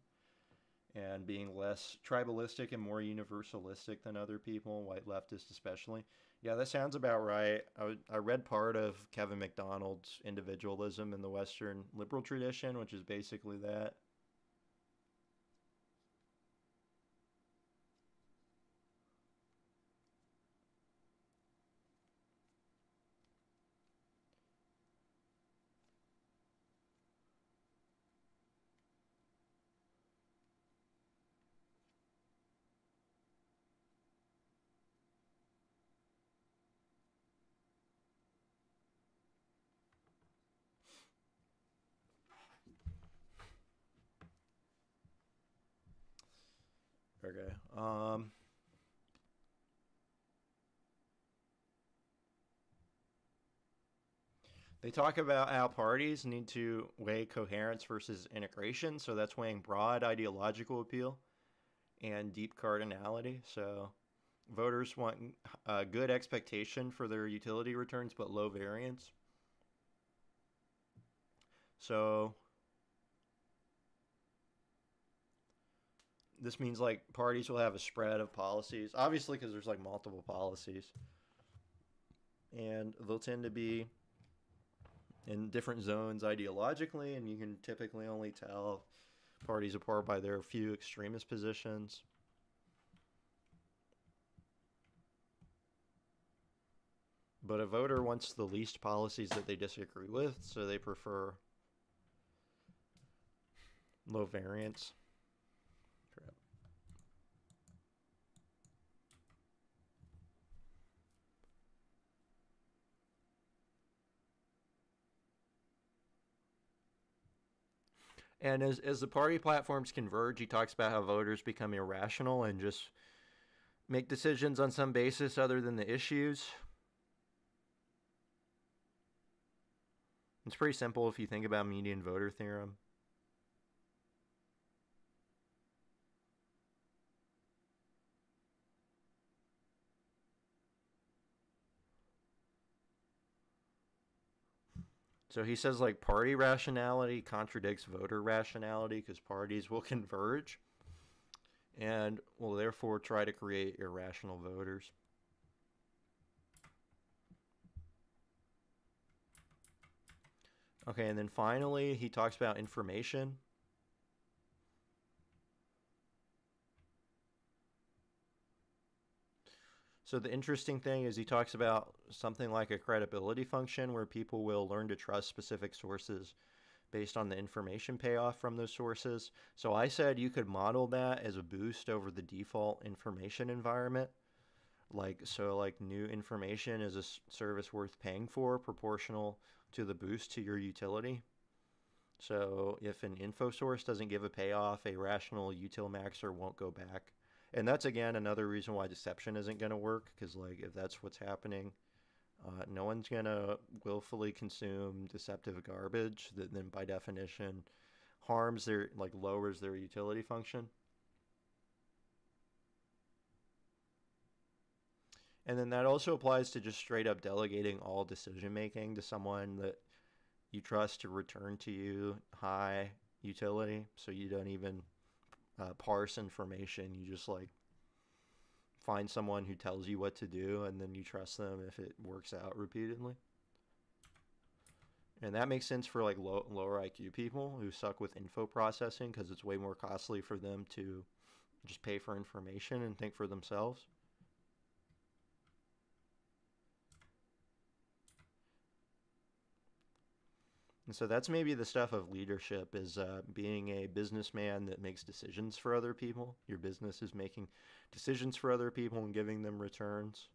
And being less tribalistic and more universalistic than other people, white leftists especially. Yeah, that sounds about right. I, I read part of Kevin MacDonald's individualism in the Western liberal tradition, which is basically that. Okay. Um. They talk about how parties need to weigh coherence versus integration. So that's weighing broad ideological appeal and deep cardinality. So voters want a good expectation for their utility returns, but low variance. So this means like parties will have a spread of policies, obviously, because there's like multiple policies, and they'll tend to be in different zones ideologically, and you can typically only tell parties apart by their few extremist positions. But a voter wants the least policies that they disagree with, so they prefer low variance. And as, as the party platforms converge, he talks about how voters become irrational and just make decisions on some basis other than the issues. It's pretty simple if you think about median voter theorem. So he says like party rationality contradicts voter rationality because parties will (laughs) converge and will therefore try to create irrational voters. Okay, and then finally, he talks about information. So the interesting thing is he talks about something like a credibility function where people will learn to trust specific sources based on the information payoff from those sources. So I said you could model that as a boost over the default information environment. Like so like new information is a service worth paying for proportional to the boost to your utility. So if an info source doesn't give a payoff, a rational util maxer won't go back and that's again another reason why deception isn't going to work because like if that's what's happening uh, no one's going to willfully consume deceptive garbage that then by definition harms their like lowers their utility function. And then that also applies to just straight up delegating all decision making to someone that you trust to return to you high utility so you don't even uh, parse information. You just like find someone who tells you what to do and then you trust them if it works out repeatedly. And that makes sense for like low, lower IQ people who suck with info processing because it's way more costly for them to just pay for information and think for themselves. And so that's maybe the stuff of leadership is uh, being a businessman that makes decisions for other people. Your business is making decisions for other people and giving them returns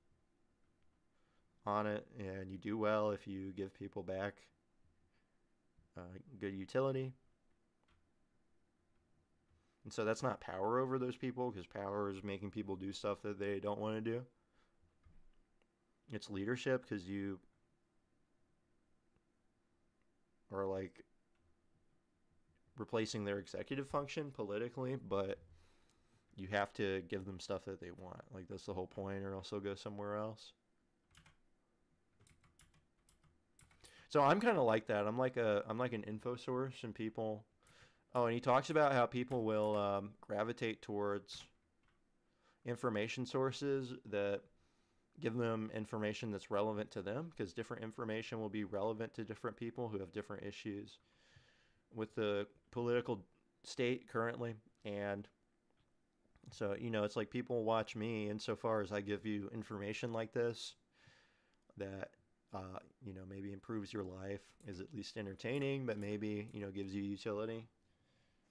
on it. And you do well if you give people back uh, good utility. And so that's not power over those people because power is making people do stuff that they don't want to do. It's leadership because you or like replacing their executive function politically, but you have to give them stuff that they want. Like that's the whole point, or else they'll go somewhere else. So I'm kind of like that. I'm like a I'm like an info source, and people. Oh, and he talks about how people will um, gravitate towards information sources that give them information that's relevant to them because different information will be relevant to different people who have different issues with the political state currently. And so you know it's like people watch me insofar as i give you information like this that uh, you know maybe improves your life is at least entertaining but maybe you know gives you utility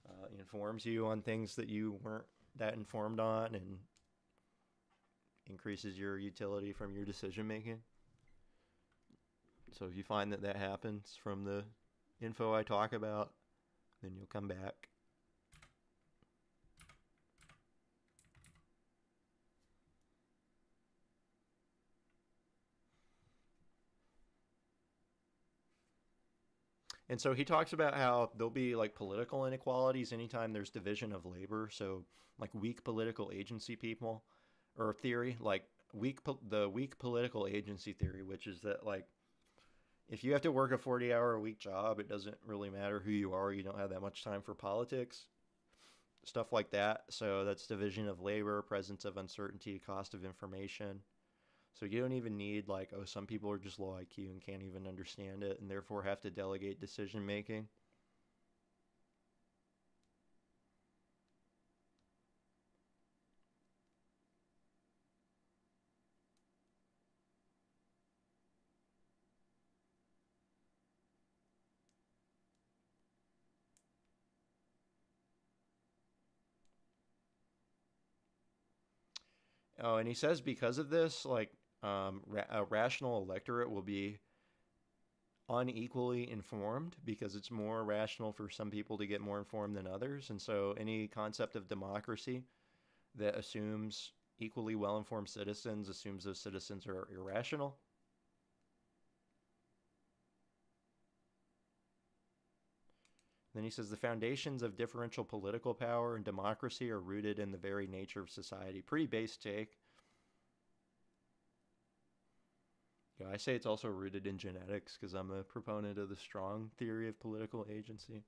uh, informs you on things that you weren't that informed on and increases your utility from your decision making. So if you find that that happens from the info I talk about, then you'll come back. And so he talks about how there'll be like political inequalities anytime there's division of labor. So, like weak political agency people or theory, like weak the weak political agency theory, which is that like if you have to work a 40 hour a week job, it doesn't really matter who you are. You don't have that much time for politics, stuff like that. So that's division of labor, presence of uncertainty, cost of information. So you don't even need like, oh, some people are just low IQ and can't even understand it and therefore have to delegate decision making. Oh, and he says because of this, like um, ra- a rational electorate will be unequally informed because it's more rational for some people to get more informed than others. And so any concept of democracy that assumes equally well informed citizens assumes those citizens are irrational. Then he says the foundations of differential political power and democracy are rooted in the very nature of society. Pretty base take. Yeah, I say it's also rooted in genetics because I'm a proponent of the strong theory of political agency.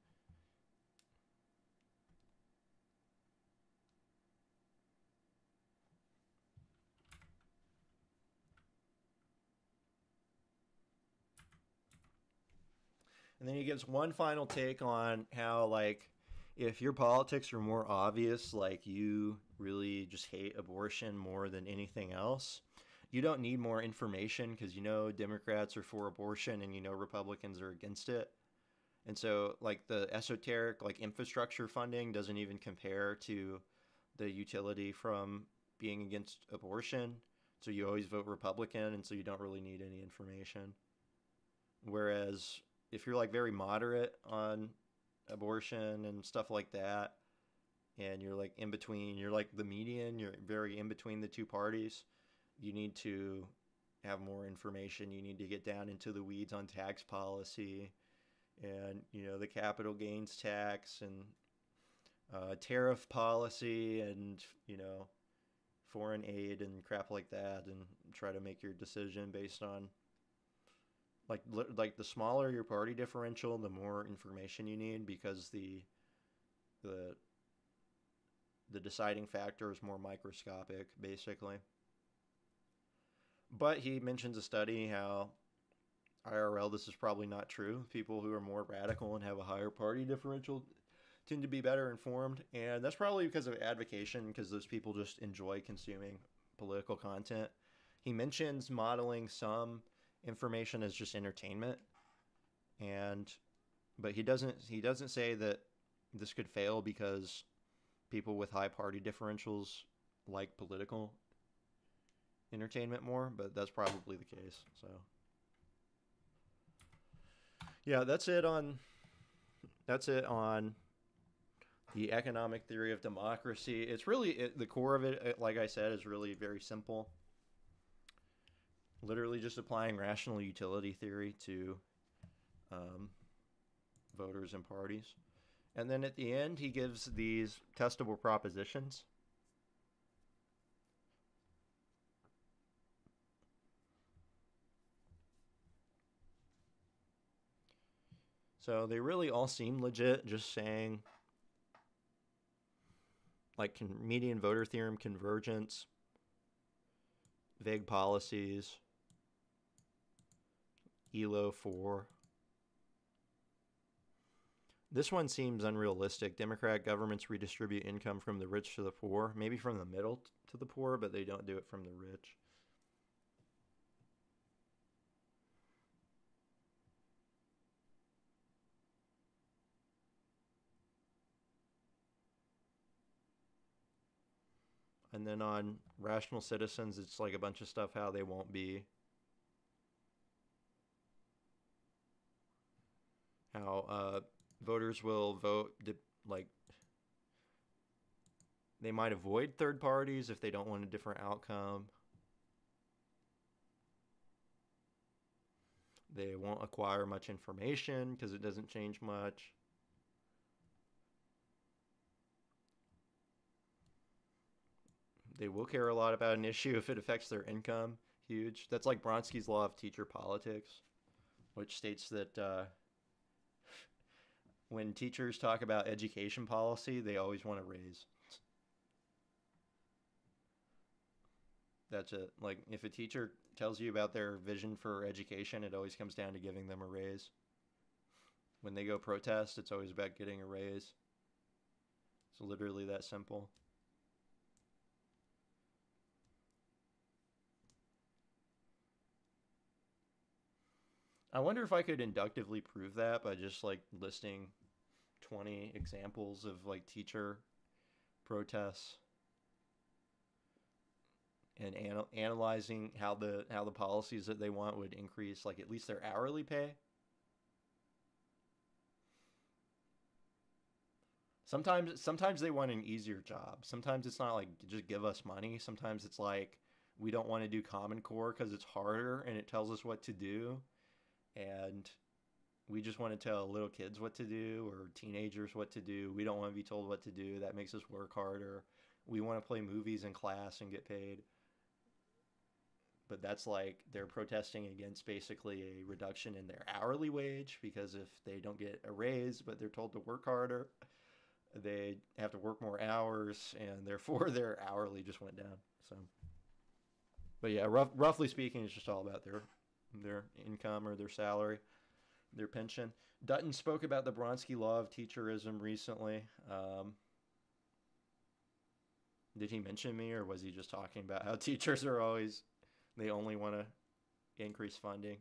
Then he gives one final take on how, like, if your politics are more obvious, like you really just hate abortion more than anything else, you don't need more information because you know Democrats are for abortion and you know Republicans are against it. And so, like, the esoteric, like, infrastructure funding doesn't even compare to the utility from being against abortion. So you always vote Republican, and so you don't really need any information. Whereas if you're like very moderate on abortion and stuff like that, and you're like in between, you're like the median, you're very in between the two parties, you need to have more information. You need to get down into the weeds on tax policy and, you know, the capital gains tax and uh, tariff policy and, you know, foreign aid and crap like that and try to make your decision based on like like the smaller your party differential, the more information you need because the the the deciding factor is more microscopic, basically. But he mentions a study how IRL this is probably not true. People who are more radical and have a higher party differential tend to be better informed, and that's probably because of advocation because those people just enjoy consuming political content. He mentions modeling some information as just entertainment. And but he doesn't he doesn't say that this could fail because people with high party differentials like political entertainment more but that's probably the case so. Yeah that's it on that's it on the economic theory of democracy. It's really it, the core of it like i said is really very simple literally just applying rational utility theory to um, voters and parties. And then at the end, he gives these testable propositions. So they really all seem legit, just saying like median voter theorem convergence, vague policies, ELO 4. This one seems unrealistic. Democrat governments redistribute income from the rich to the poor, maybe from the middle to the poor, but they don't do it from the rich. And then on rational citizens, it's like a bunch of stuff how they won't be how uh, voters will vote like they might avoid third parties if they don't want a different outcome. They won't acquire much information because it doesn't change much. They will care a lot about an issue if it affects their income. Huge. That's like Bronski's law of teacher politics, which states that uh, when teachers talk about education policy, they always want to raise. That's it. Like if a teacher tells you about their vision for education, it always comes down to giving them a raise. When they go protest, it's always about getting a raise. It's literally that simple. I wonder if I could inductively prove that by just like listing 20 examples of like teacher protests and anal- analyzing how the how the policies that they want would increase like at least their hourly pay. Sometimes sometimes they want an easier job. Sometimes it's not like just give us money. Sometimes it's like we don't want to do common core cuz it's harder and it tells us what to do and we just want to tell little kids what to do or teenagers what to do. We don't want to be told what to do. That makes us work harder. We want to play movies in class and get paid. but that's like they're protesting against basically a reduction in their hourly wage because if they don't get a raise, but they're told to work harder, they have to work more hours, and therefore (laughs) their hourly just went down. So, but yeah, rough, roughly speaking, it's just all about their their income or their salary, their pension. Dutton spoke about the Bronski law of teacherism recently. Um, did he mention me, or was he just talking about how (laughs) teachers are always they only want to increase funding?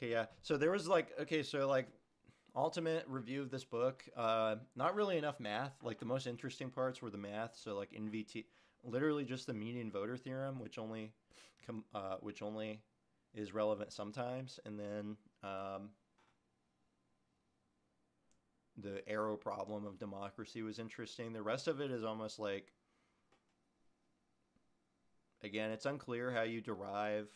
Okay, yeah. So there was like okay, so like ultimate review of this book. Uh, not really enough math. Like the most interesting parts were the math. So like MVT, literally just the median voter theorem, which only, com- uh, which only is relevant sometimes, and then um, the Arrow problem of democracy was interesting. The rest of it is almost like, again, it's unclear how you derive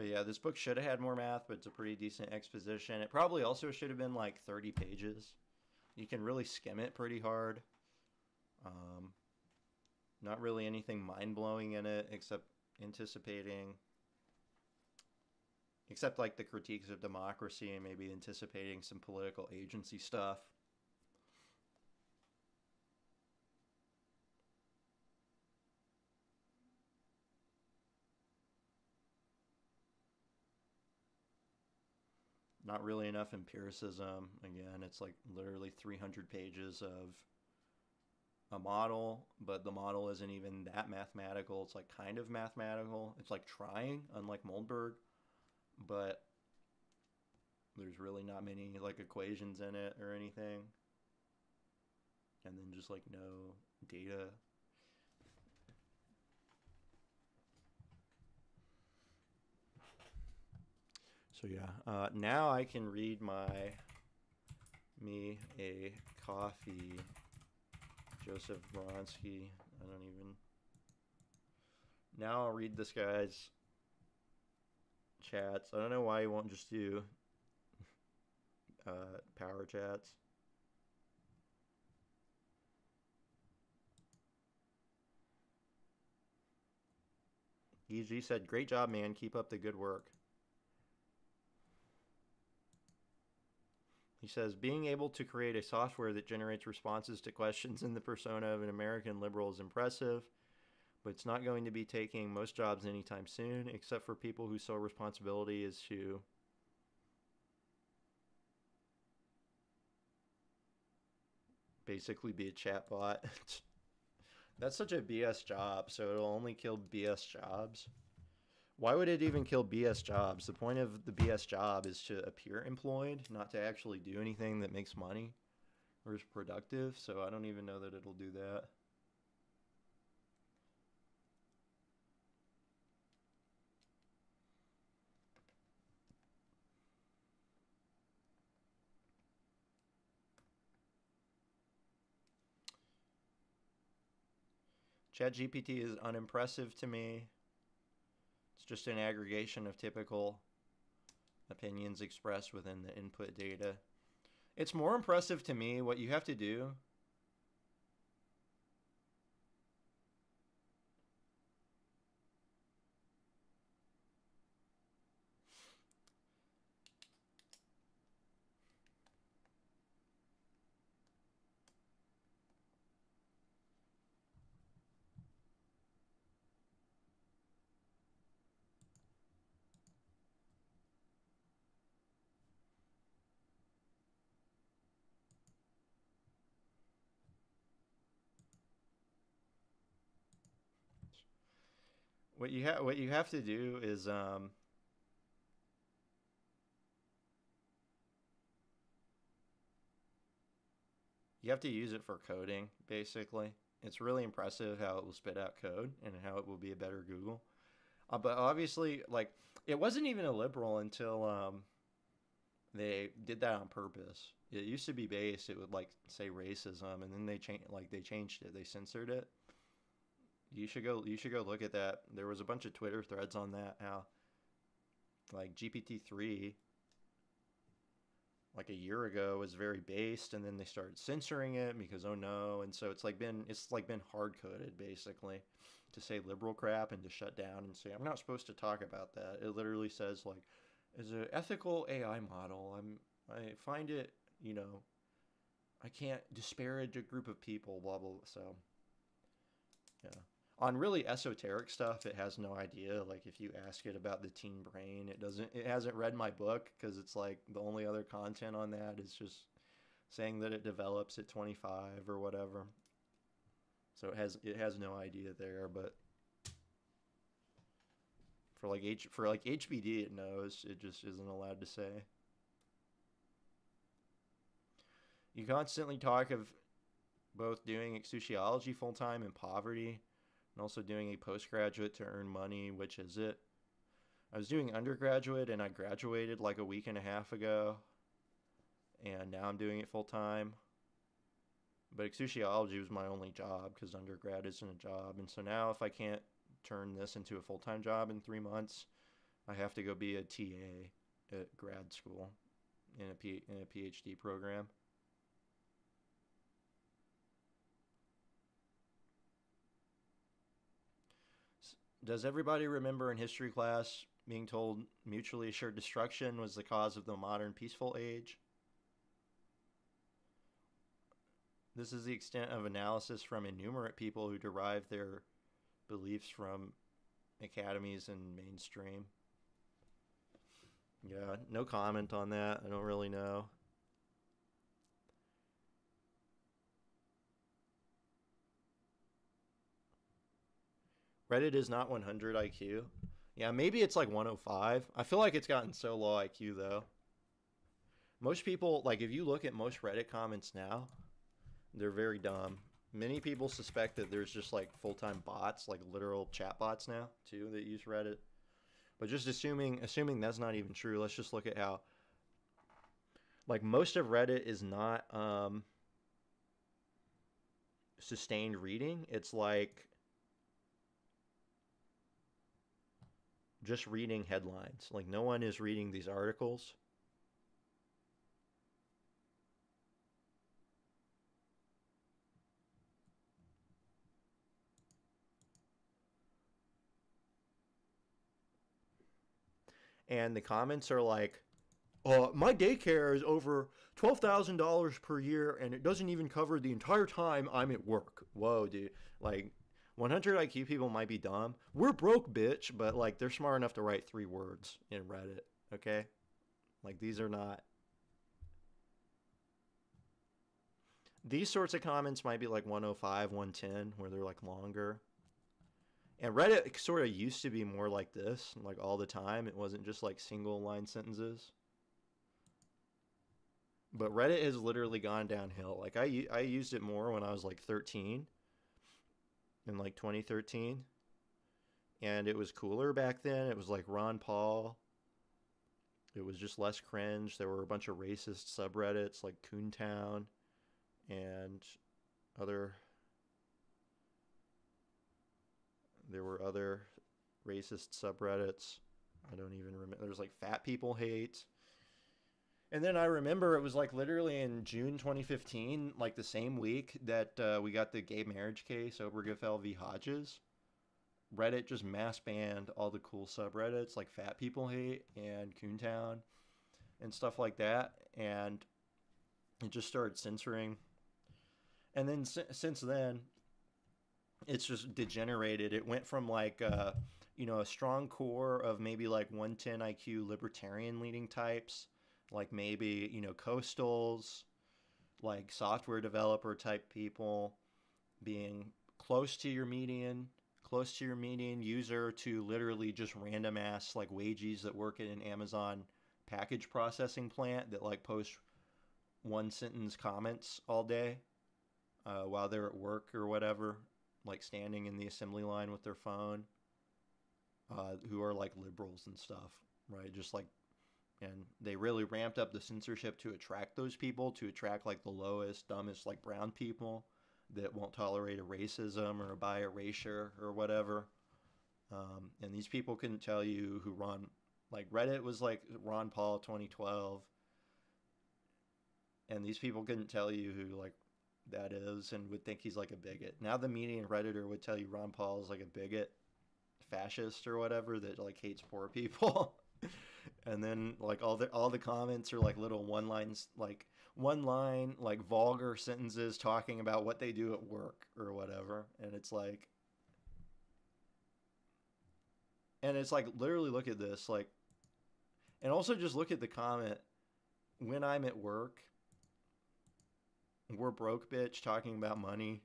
But yeah, this book should have had more math, but it's a pretty decent exposition. It probably also should have been like 30 pages. You can really skim it pretty hard. Um, not really anything mind blowing in it except anticipating, except like the critiques of democracy and maybe anticipating some political agency stuff. Not really enough empiricism. Again, it's like literally 300 pages of a model, but the model isn't even that mathematical. It's like kind of mathematical. It's like trying, unlike Moldbug, but there's really not many like equations in it or anything. And then just like no data So yeah, uh, now I can read my me a coffee. Joseph Bronski. I don't even. Now I'll read this guy's chats. I don't know why he won't just do uh, power chats. EG said, "Great job, man. Keep up the good work." He says being able to create a software that generates responses to questions in the persona of an American liberal is impressive, but it's not going to be taking most jobs anytime soon, except for people whose sole responsibility is to basically be a chatbot. (laughs) That's such a BS job, so it'll only kill BS jobs. Why would it even kill BS jobs? The point of the BS job is to appear employed, not to actually do anything that makes money or is productive. So I don't even know that it'll do that. ChatGPT is unimpressive to me. Just an aggregation of typical opinions expressed within the input data. It's more impressive to me what you have to do What you have what you have to do is um, you have to use it for coding basically. it's really impressive how it will spit out code and how it will be a better Google. Uh, but obviously, like it wasn't even a liberal until um, they did that on purpose. It used to be based; it would like say racism, and then they changed like they changed it. They censored it. You should go. You should go look at that. There was a bunch of Twitter threads on that. How like GPT three like a year ago was very based and then they started censoring it because oh no and so it's like been it's like been hard coded basically to say liberal crap and to shut down and say i'm not supposed to talk about that it literally says like as an ethical ai model i'm i find it you know i can't disparage a group of people blah blah, blah. so yeah on really esoteric stuff it has no idea like if you ask it about the teen brain it doesn't it hasn't read my book because it's like the only other content on that is just saying that it develops at 25 or whatever. So it has it has no idea there but for like H for like HBD it knows it just isn't allowed to say. You constantly talk of both doing exousiology full time in poverty and also doing a postgraduate to earn money, which is it. I was doing undergraduate and I graduated like a week and a half ago, and now I'm doing it full time. But exousiology was my only job because undergrad isn't a job, and so now if I can't turn this into a full time job in three months, I have to go be a TA at grad school in a P- in a PhD program. Does everybody remember in history class being told mutually assured destruction was the cause of the modern peaceful age? This is the extent of analysis from innumerate people who derive their beliefs from academies and mainstream. Yeah, no comment on that. I don't really know. Reddit is not 100 IQ. Yeah, maybe it's like 105. I feel like it's gotten so low IQ though. Most people, like if you look at most Reddit comments now, they're very dumb. Many people suspect that there's just like full-time bots, like literal chat bots now too that use Reddit. But just assuming assuming that's not even true, let's just look at how like most of Reddit is not um sustained reading. It's like just reading headlines. Like no one is reading these articles. And the comments are like, uh, my daycare is over $12,000 per year and it doesn't even cover the entire time I'm at work. Whoa, dude. Like, 100 IQ people might be dumb. We're broke, bitch, but like they're smart enough to write three words in Reddit, okay? Like these are not. These sorts of comments might be like 105, 110, where they're like longer. And Reddit sort of used to be more like this, like all the time. It wasn't just like single line sentences. But Reddit has literally gone downhill. Like I, I used it more when I was like 13 in like 2013 and it was cooler back then. It was like ron paul. It was just less cringe. There were a bunch of racist subreddits like coontown and other there were other racist subreddits. I don't even remember there's like fat people hate and then I remember it was like literally in June 2015, like the same week that uh, we got the gay marriage case, Obergefell v. Hodges. Reddit just mass banned all the cool subreddits like Fat People Hate and Coontown and stuff like that. And it just started censoring. And then si- since then, it's just degenerated. It went from like, uh, you know, a strong core of maybe like 110 IQ libertarian leading types like maybe you know coastals like software developer type people being close to your median close to your median user to literally just random ass like wages that work at an amazon package processing plant that like post one sentence comments all day uh, while they're at work or whatever, like standing in the assembly line with their phone, uh, who are like liberals and stuff, right? Just like, and they really ramped up the censorship to attract those people, to attract like the lowest, dumbest, like brown people that won't tolerate a racism or a bi erasure or whatever. Um, and these people couldn't tell you who Ron, like Reddit was like Ron Paul 2012. And these people couldn't tell you who like that is and would think he's like a bigot. Now the median redditor would tell you Ron Paul is like a bigot, fascist or whatever that like hates poor people. (laughs) and then like all the all the comments are like little one lines like one line like vulgar sentences talking about what they do at work or whatever. And it's like and it's like literally look at this like and also just look at the comment when i'm at work we're broke bitch talking about money.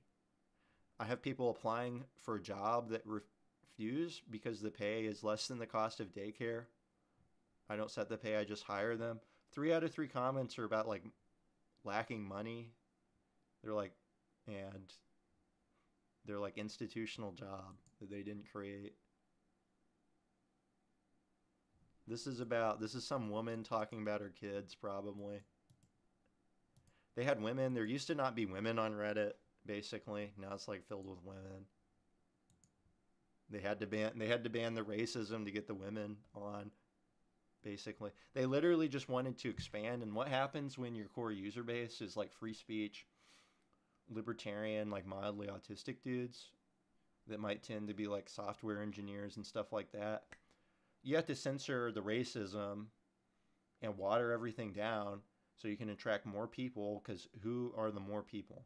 I have people applying for a job that refuse because the pay is less than the cost of daycare i don't set the pay i just hire them three out of three comments are about like lacking money they're like and they're like institutional job that they didn't create this is about this is some woman talking about her kids probably they had women. There used to not be women on Reddit, basically. Now it's like filled with women. They had to ban they had to ban the racism to get the women on basically. They literally just wanted to expand and what happens when your core user base is like free speech, libertarian, like mildly autistic dudes that might tend to be like software engineers and stuff like that. You have to censor the racism and water everything down so you can attract more people because who are the more people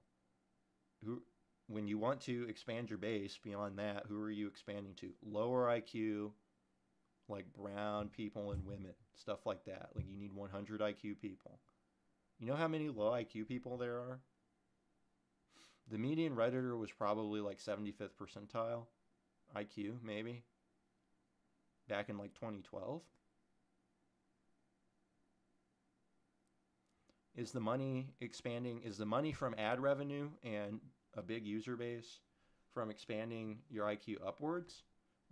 who when you want to expand your base beyond that who are you expanding to lower iq like brown people and women stuff like that. Like you need 100 iq people. You know how many low iq people there are? The median redditor was probably like 75th percentile iq maybe back in like 2012 is the money expanding is the money from ad revenue and a big user base from expanding your IQ upwards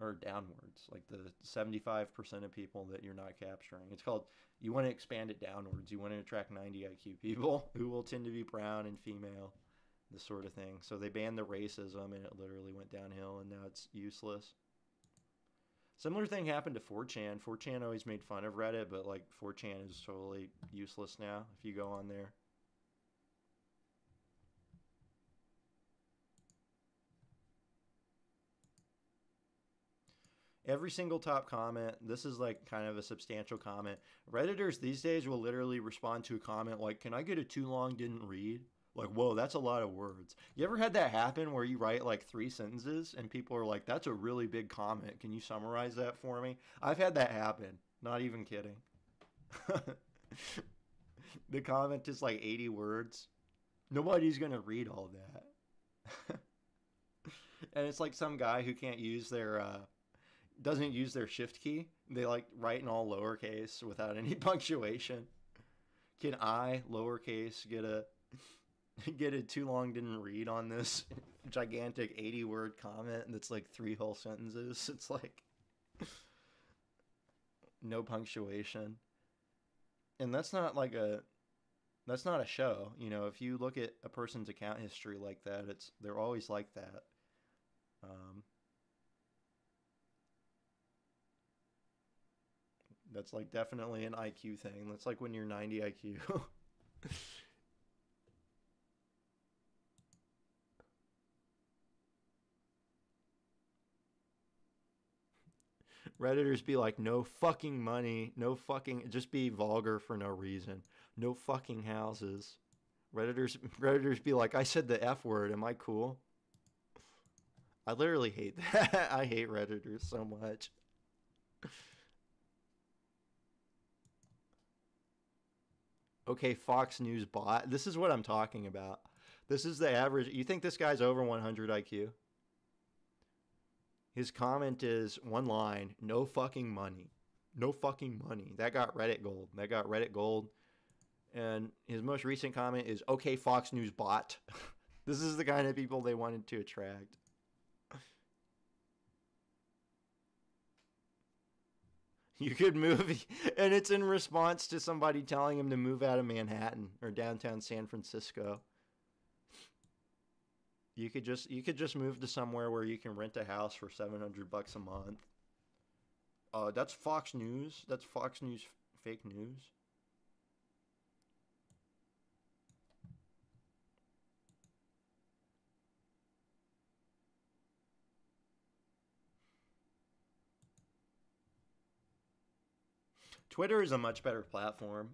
or downwards like the 75% of people that you're not capturing it's called you want to expand it downwards you want to attract 90 IQ people (laughs) who will tend to be brown and female this sort of thing so they banned the racism and it literally went downhill and now it's useless Similar thing happened to 4chan. 4chan always made fun of Reddit, but like 4chan is totally useless now if you go on there. Every single top comment, this is like kind of a substantial comment. Redditors these days will literally respond to a comment like, Can I get a too long didn't read? Like, whoa, that's a lot of words. You ever had that happen where you write like three sentences and people are like, that's a really big comment. Can you summarize that for me? I've had that happen. Not even kidding. (laughs) the comment is like 80 words. Nobody's going to read all that. (laughs) and it's like some guy who can't use their, uh, doesn't use their shift key. They like write in all lowercase without any (laughs) punctuation. Can I, lowercase, get a (laughs) get it too long didn't read on this (laughs) gigantic 80 word comment that's like three whole sentences it's like no punctuation and that's not like a that's not a show you know if you look at a person's account history like that it's they're always like that um, that's like definitely an iq thing that's like when you're 90 iq (laughs) Redditors be like, no fucking money, no fucking, just be vulgar for no reason, no fucking houses. Redditors, (laughs) Redditors be like, I said the F word, am I cool? I literally hate (laughs) that. I hate Redditors so much. Okay, Fox News bot. This is what I'm talking about. This is the average. You think this guy's over 100 IQ? His comment is one line, no fucking money. No fucking money. That got Reddit gold. That got Reddit gold. And his most recent comment is, okay, Fox News bot. (laughs) this is the kind of people they wanted to attract. (laughs) You could move, (laughs) and it's in response to somebody telling him to move out of Manhattan or downtown San Francisco. You could just you could just move to somewhere where you can rent a house for seven hundred bucks a month. Uh, that's Fox News. That's Fox News fake news. Twitter is a much better platform.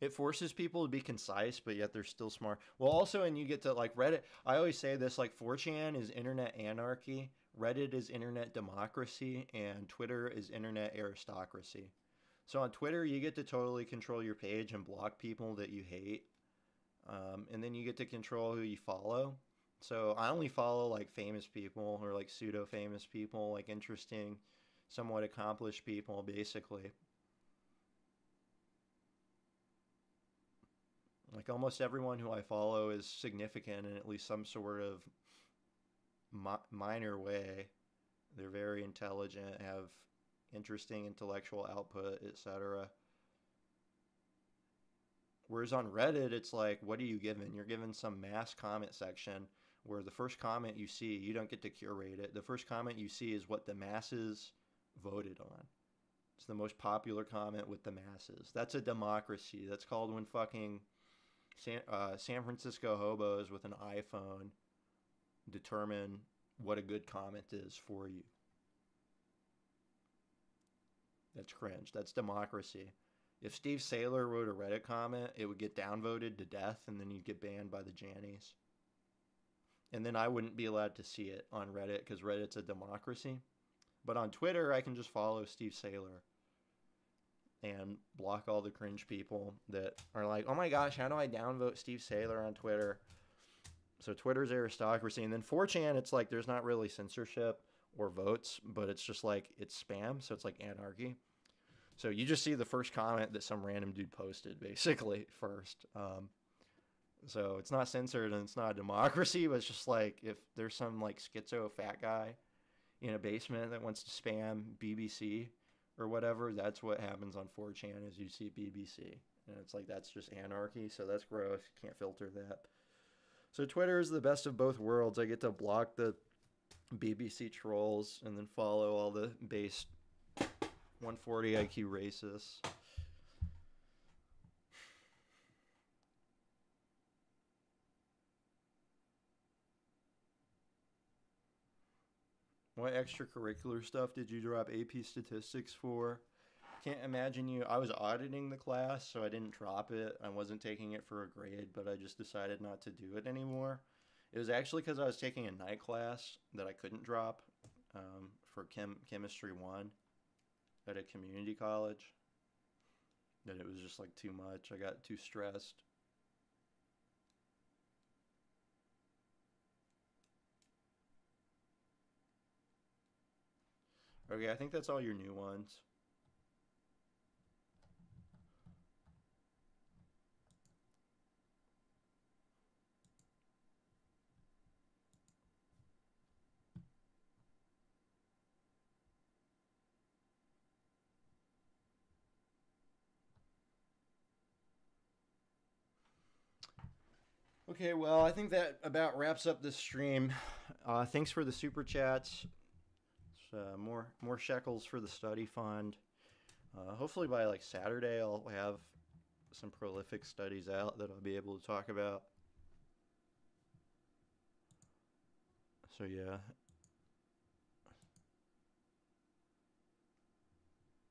It forces people to be concise, but yet they're still smart. Well, also, and you get to like Reddit. I always say this like 4chan is internet anarchy, Reddit is internet democracy, and Twitter is internet aristocracy. So on Twitter, you get to totally control your page and block people that you hate. Um, and then you get to control who you follow. So I only follow like famous people or like pseudo famous people, like interesting somewhat accomplished people, basically. Like almost everyone who I follow is significant in at least some sort of mi- minor way. They're very intelligent, have interesting intellectual output, etc. Whereas on Reddit, it's like, what are you given? You're given some mass comment section where the first comment you see, you don't get to curate it. The first comment you see is what the masses voted on. It's the most popular comment with the masses. That's a democracy. That's called when fucking San, uh, San Francisco hobos with an iPhone determine what a good comment is for you. That's cringe. That's democracy. If Steve Sailer wrote a Reddit comment, it would get downvoted to death and then you'd get banned by the Jannies. And then I wouldn't be allowed to see it on Reddit because Reddit's a democracy. But on Twitter, I can just follow Steve Sailer and block all the cringe people that are like, oh my gosh, how do I downvote Steve Sailer on Twitter? So Twitter's aristocracy. And then 4chan, it's like there's not really censorship or votes, but it's just like it's spam. So it's like anarchy. So you just see the first comment that some random dude posted, basically, (laughs) first. Um, so it's not censored and it's not a democracy, but it's just like if there's some like schizo fat guy in a basement that wants to spam BBC or whatever, that's what happens on 4chan is you see BBC. And it's like that's just anarchy, so that's gross. You can't filter that. So Twitter is the best of both worlds. I get to block the BBC trolls and then follow all the base 140 IQ racists. What extracurricular stuff did you drop AP statistics for? Can't imagine you. I was auditing the class, so I didn't drop it. I wasn't taking it for a grade, but I just decided not to do it anymore. It was actually because I was taking a night class that I couldn't drop um, for chem chemistry one at a community college. That it was just like too much. I got too stressed. Okay, I think that's all your new ones. Okay, well, I think that about wraps up this stream. Uh, thanks for the super chats. Uh, more more shekels for the study fund. Uh, hopefully by like Saturday, I'll have some prolific studies out that I'll be able to talk about. So yeah,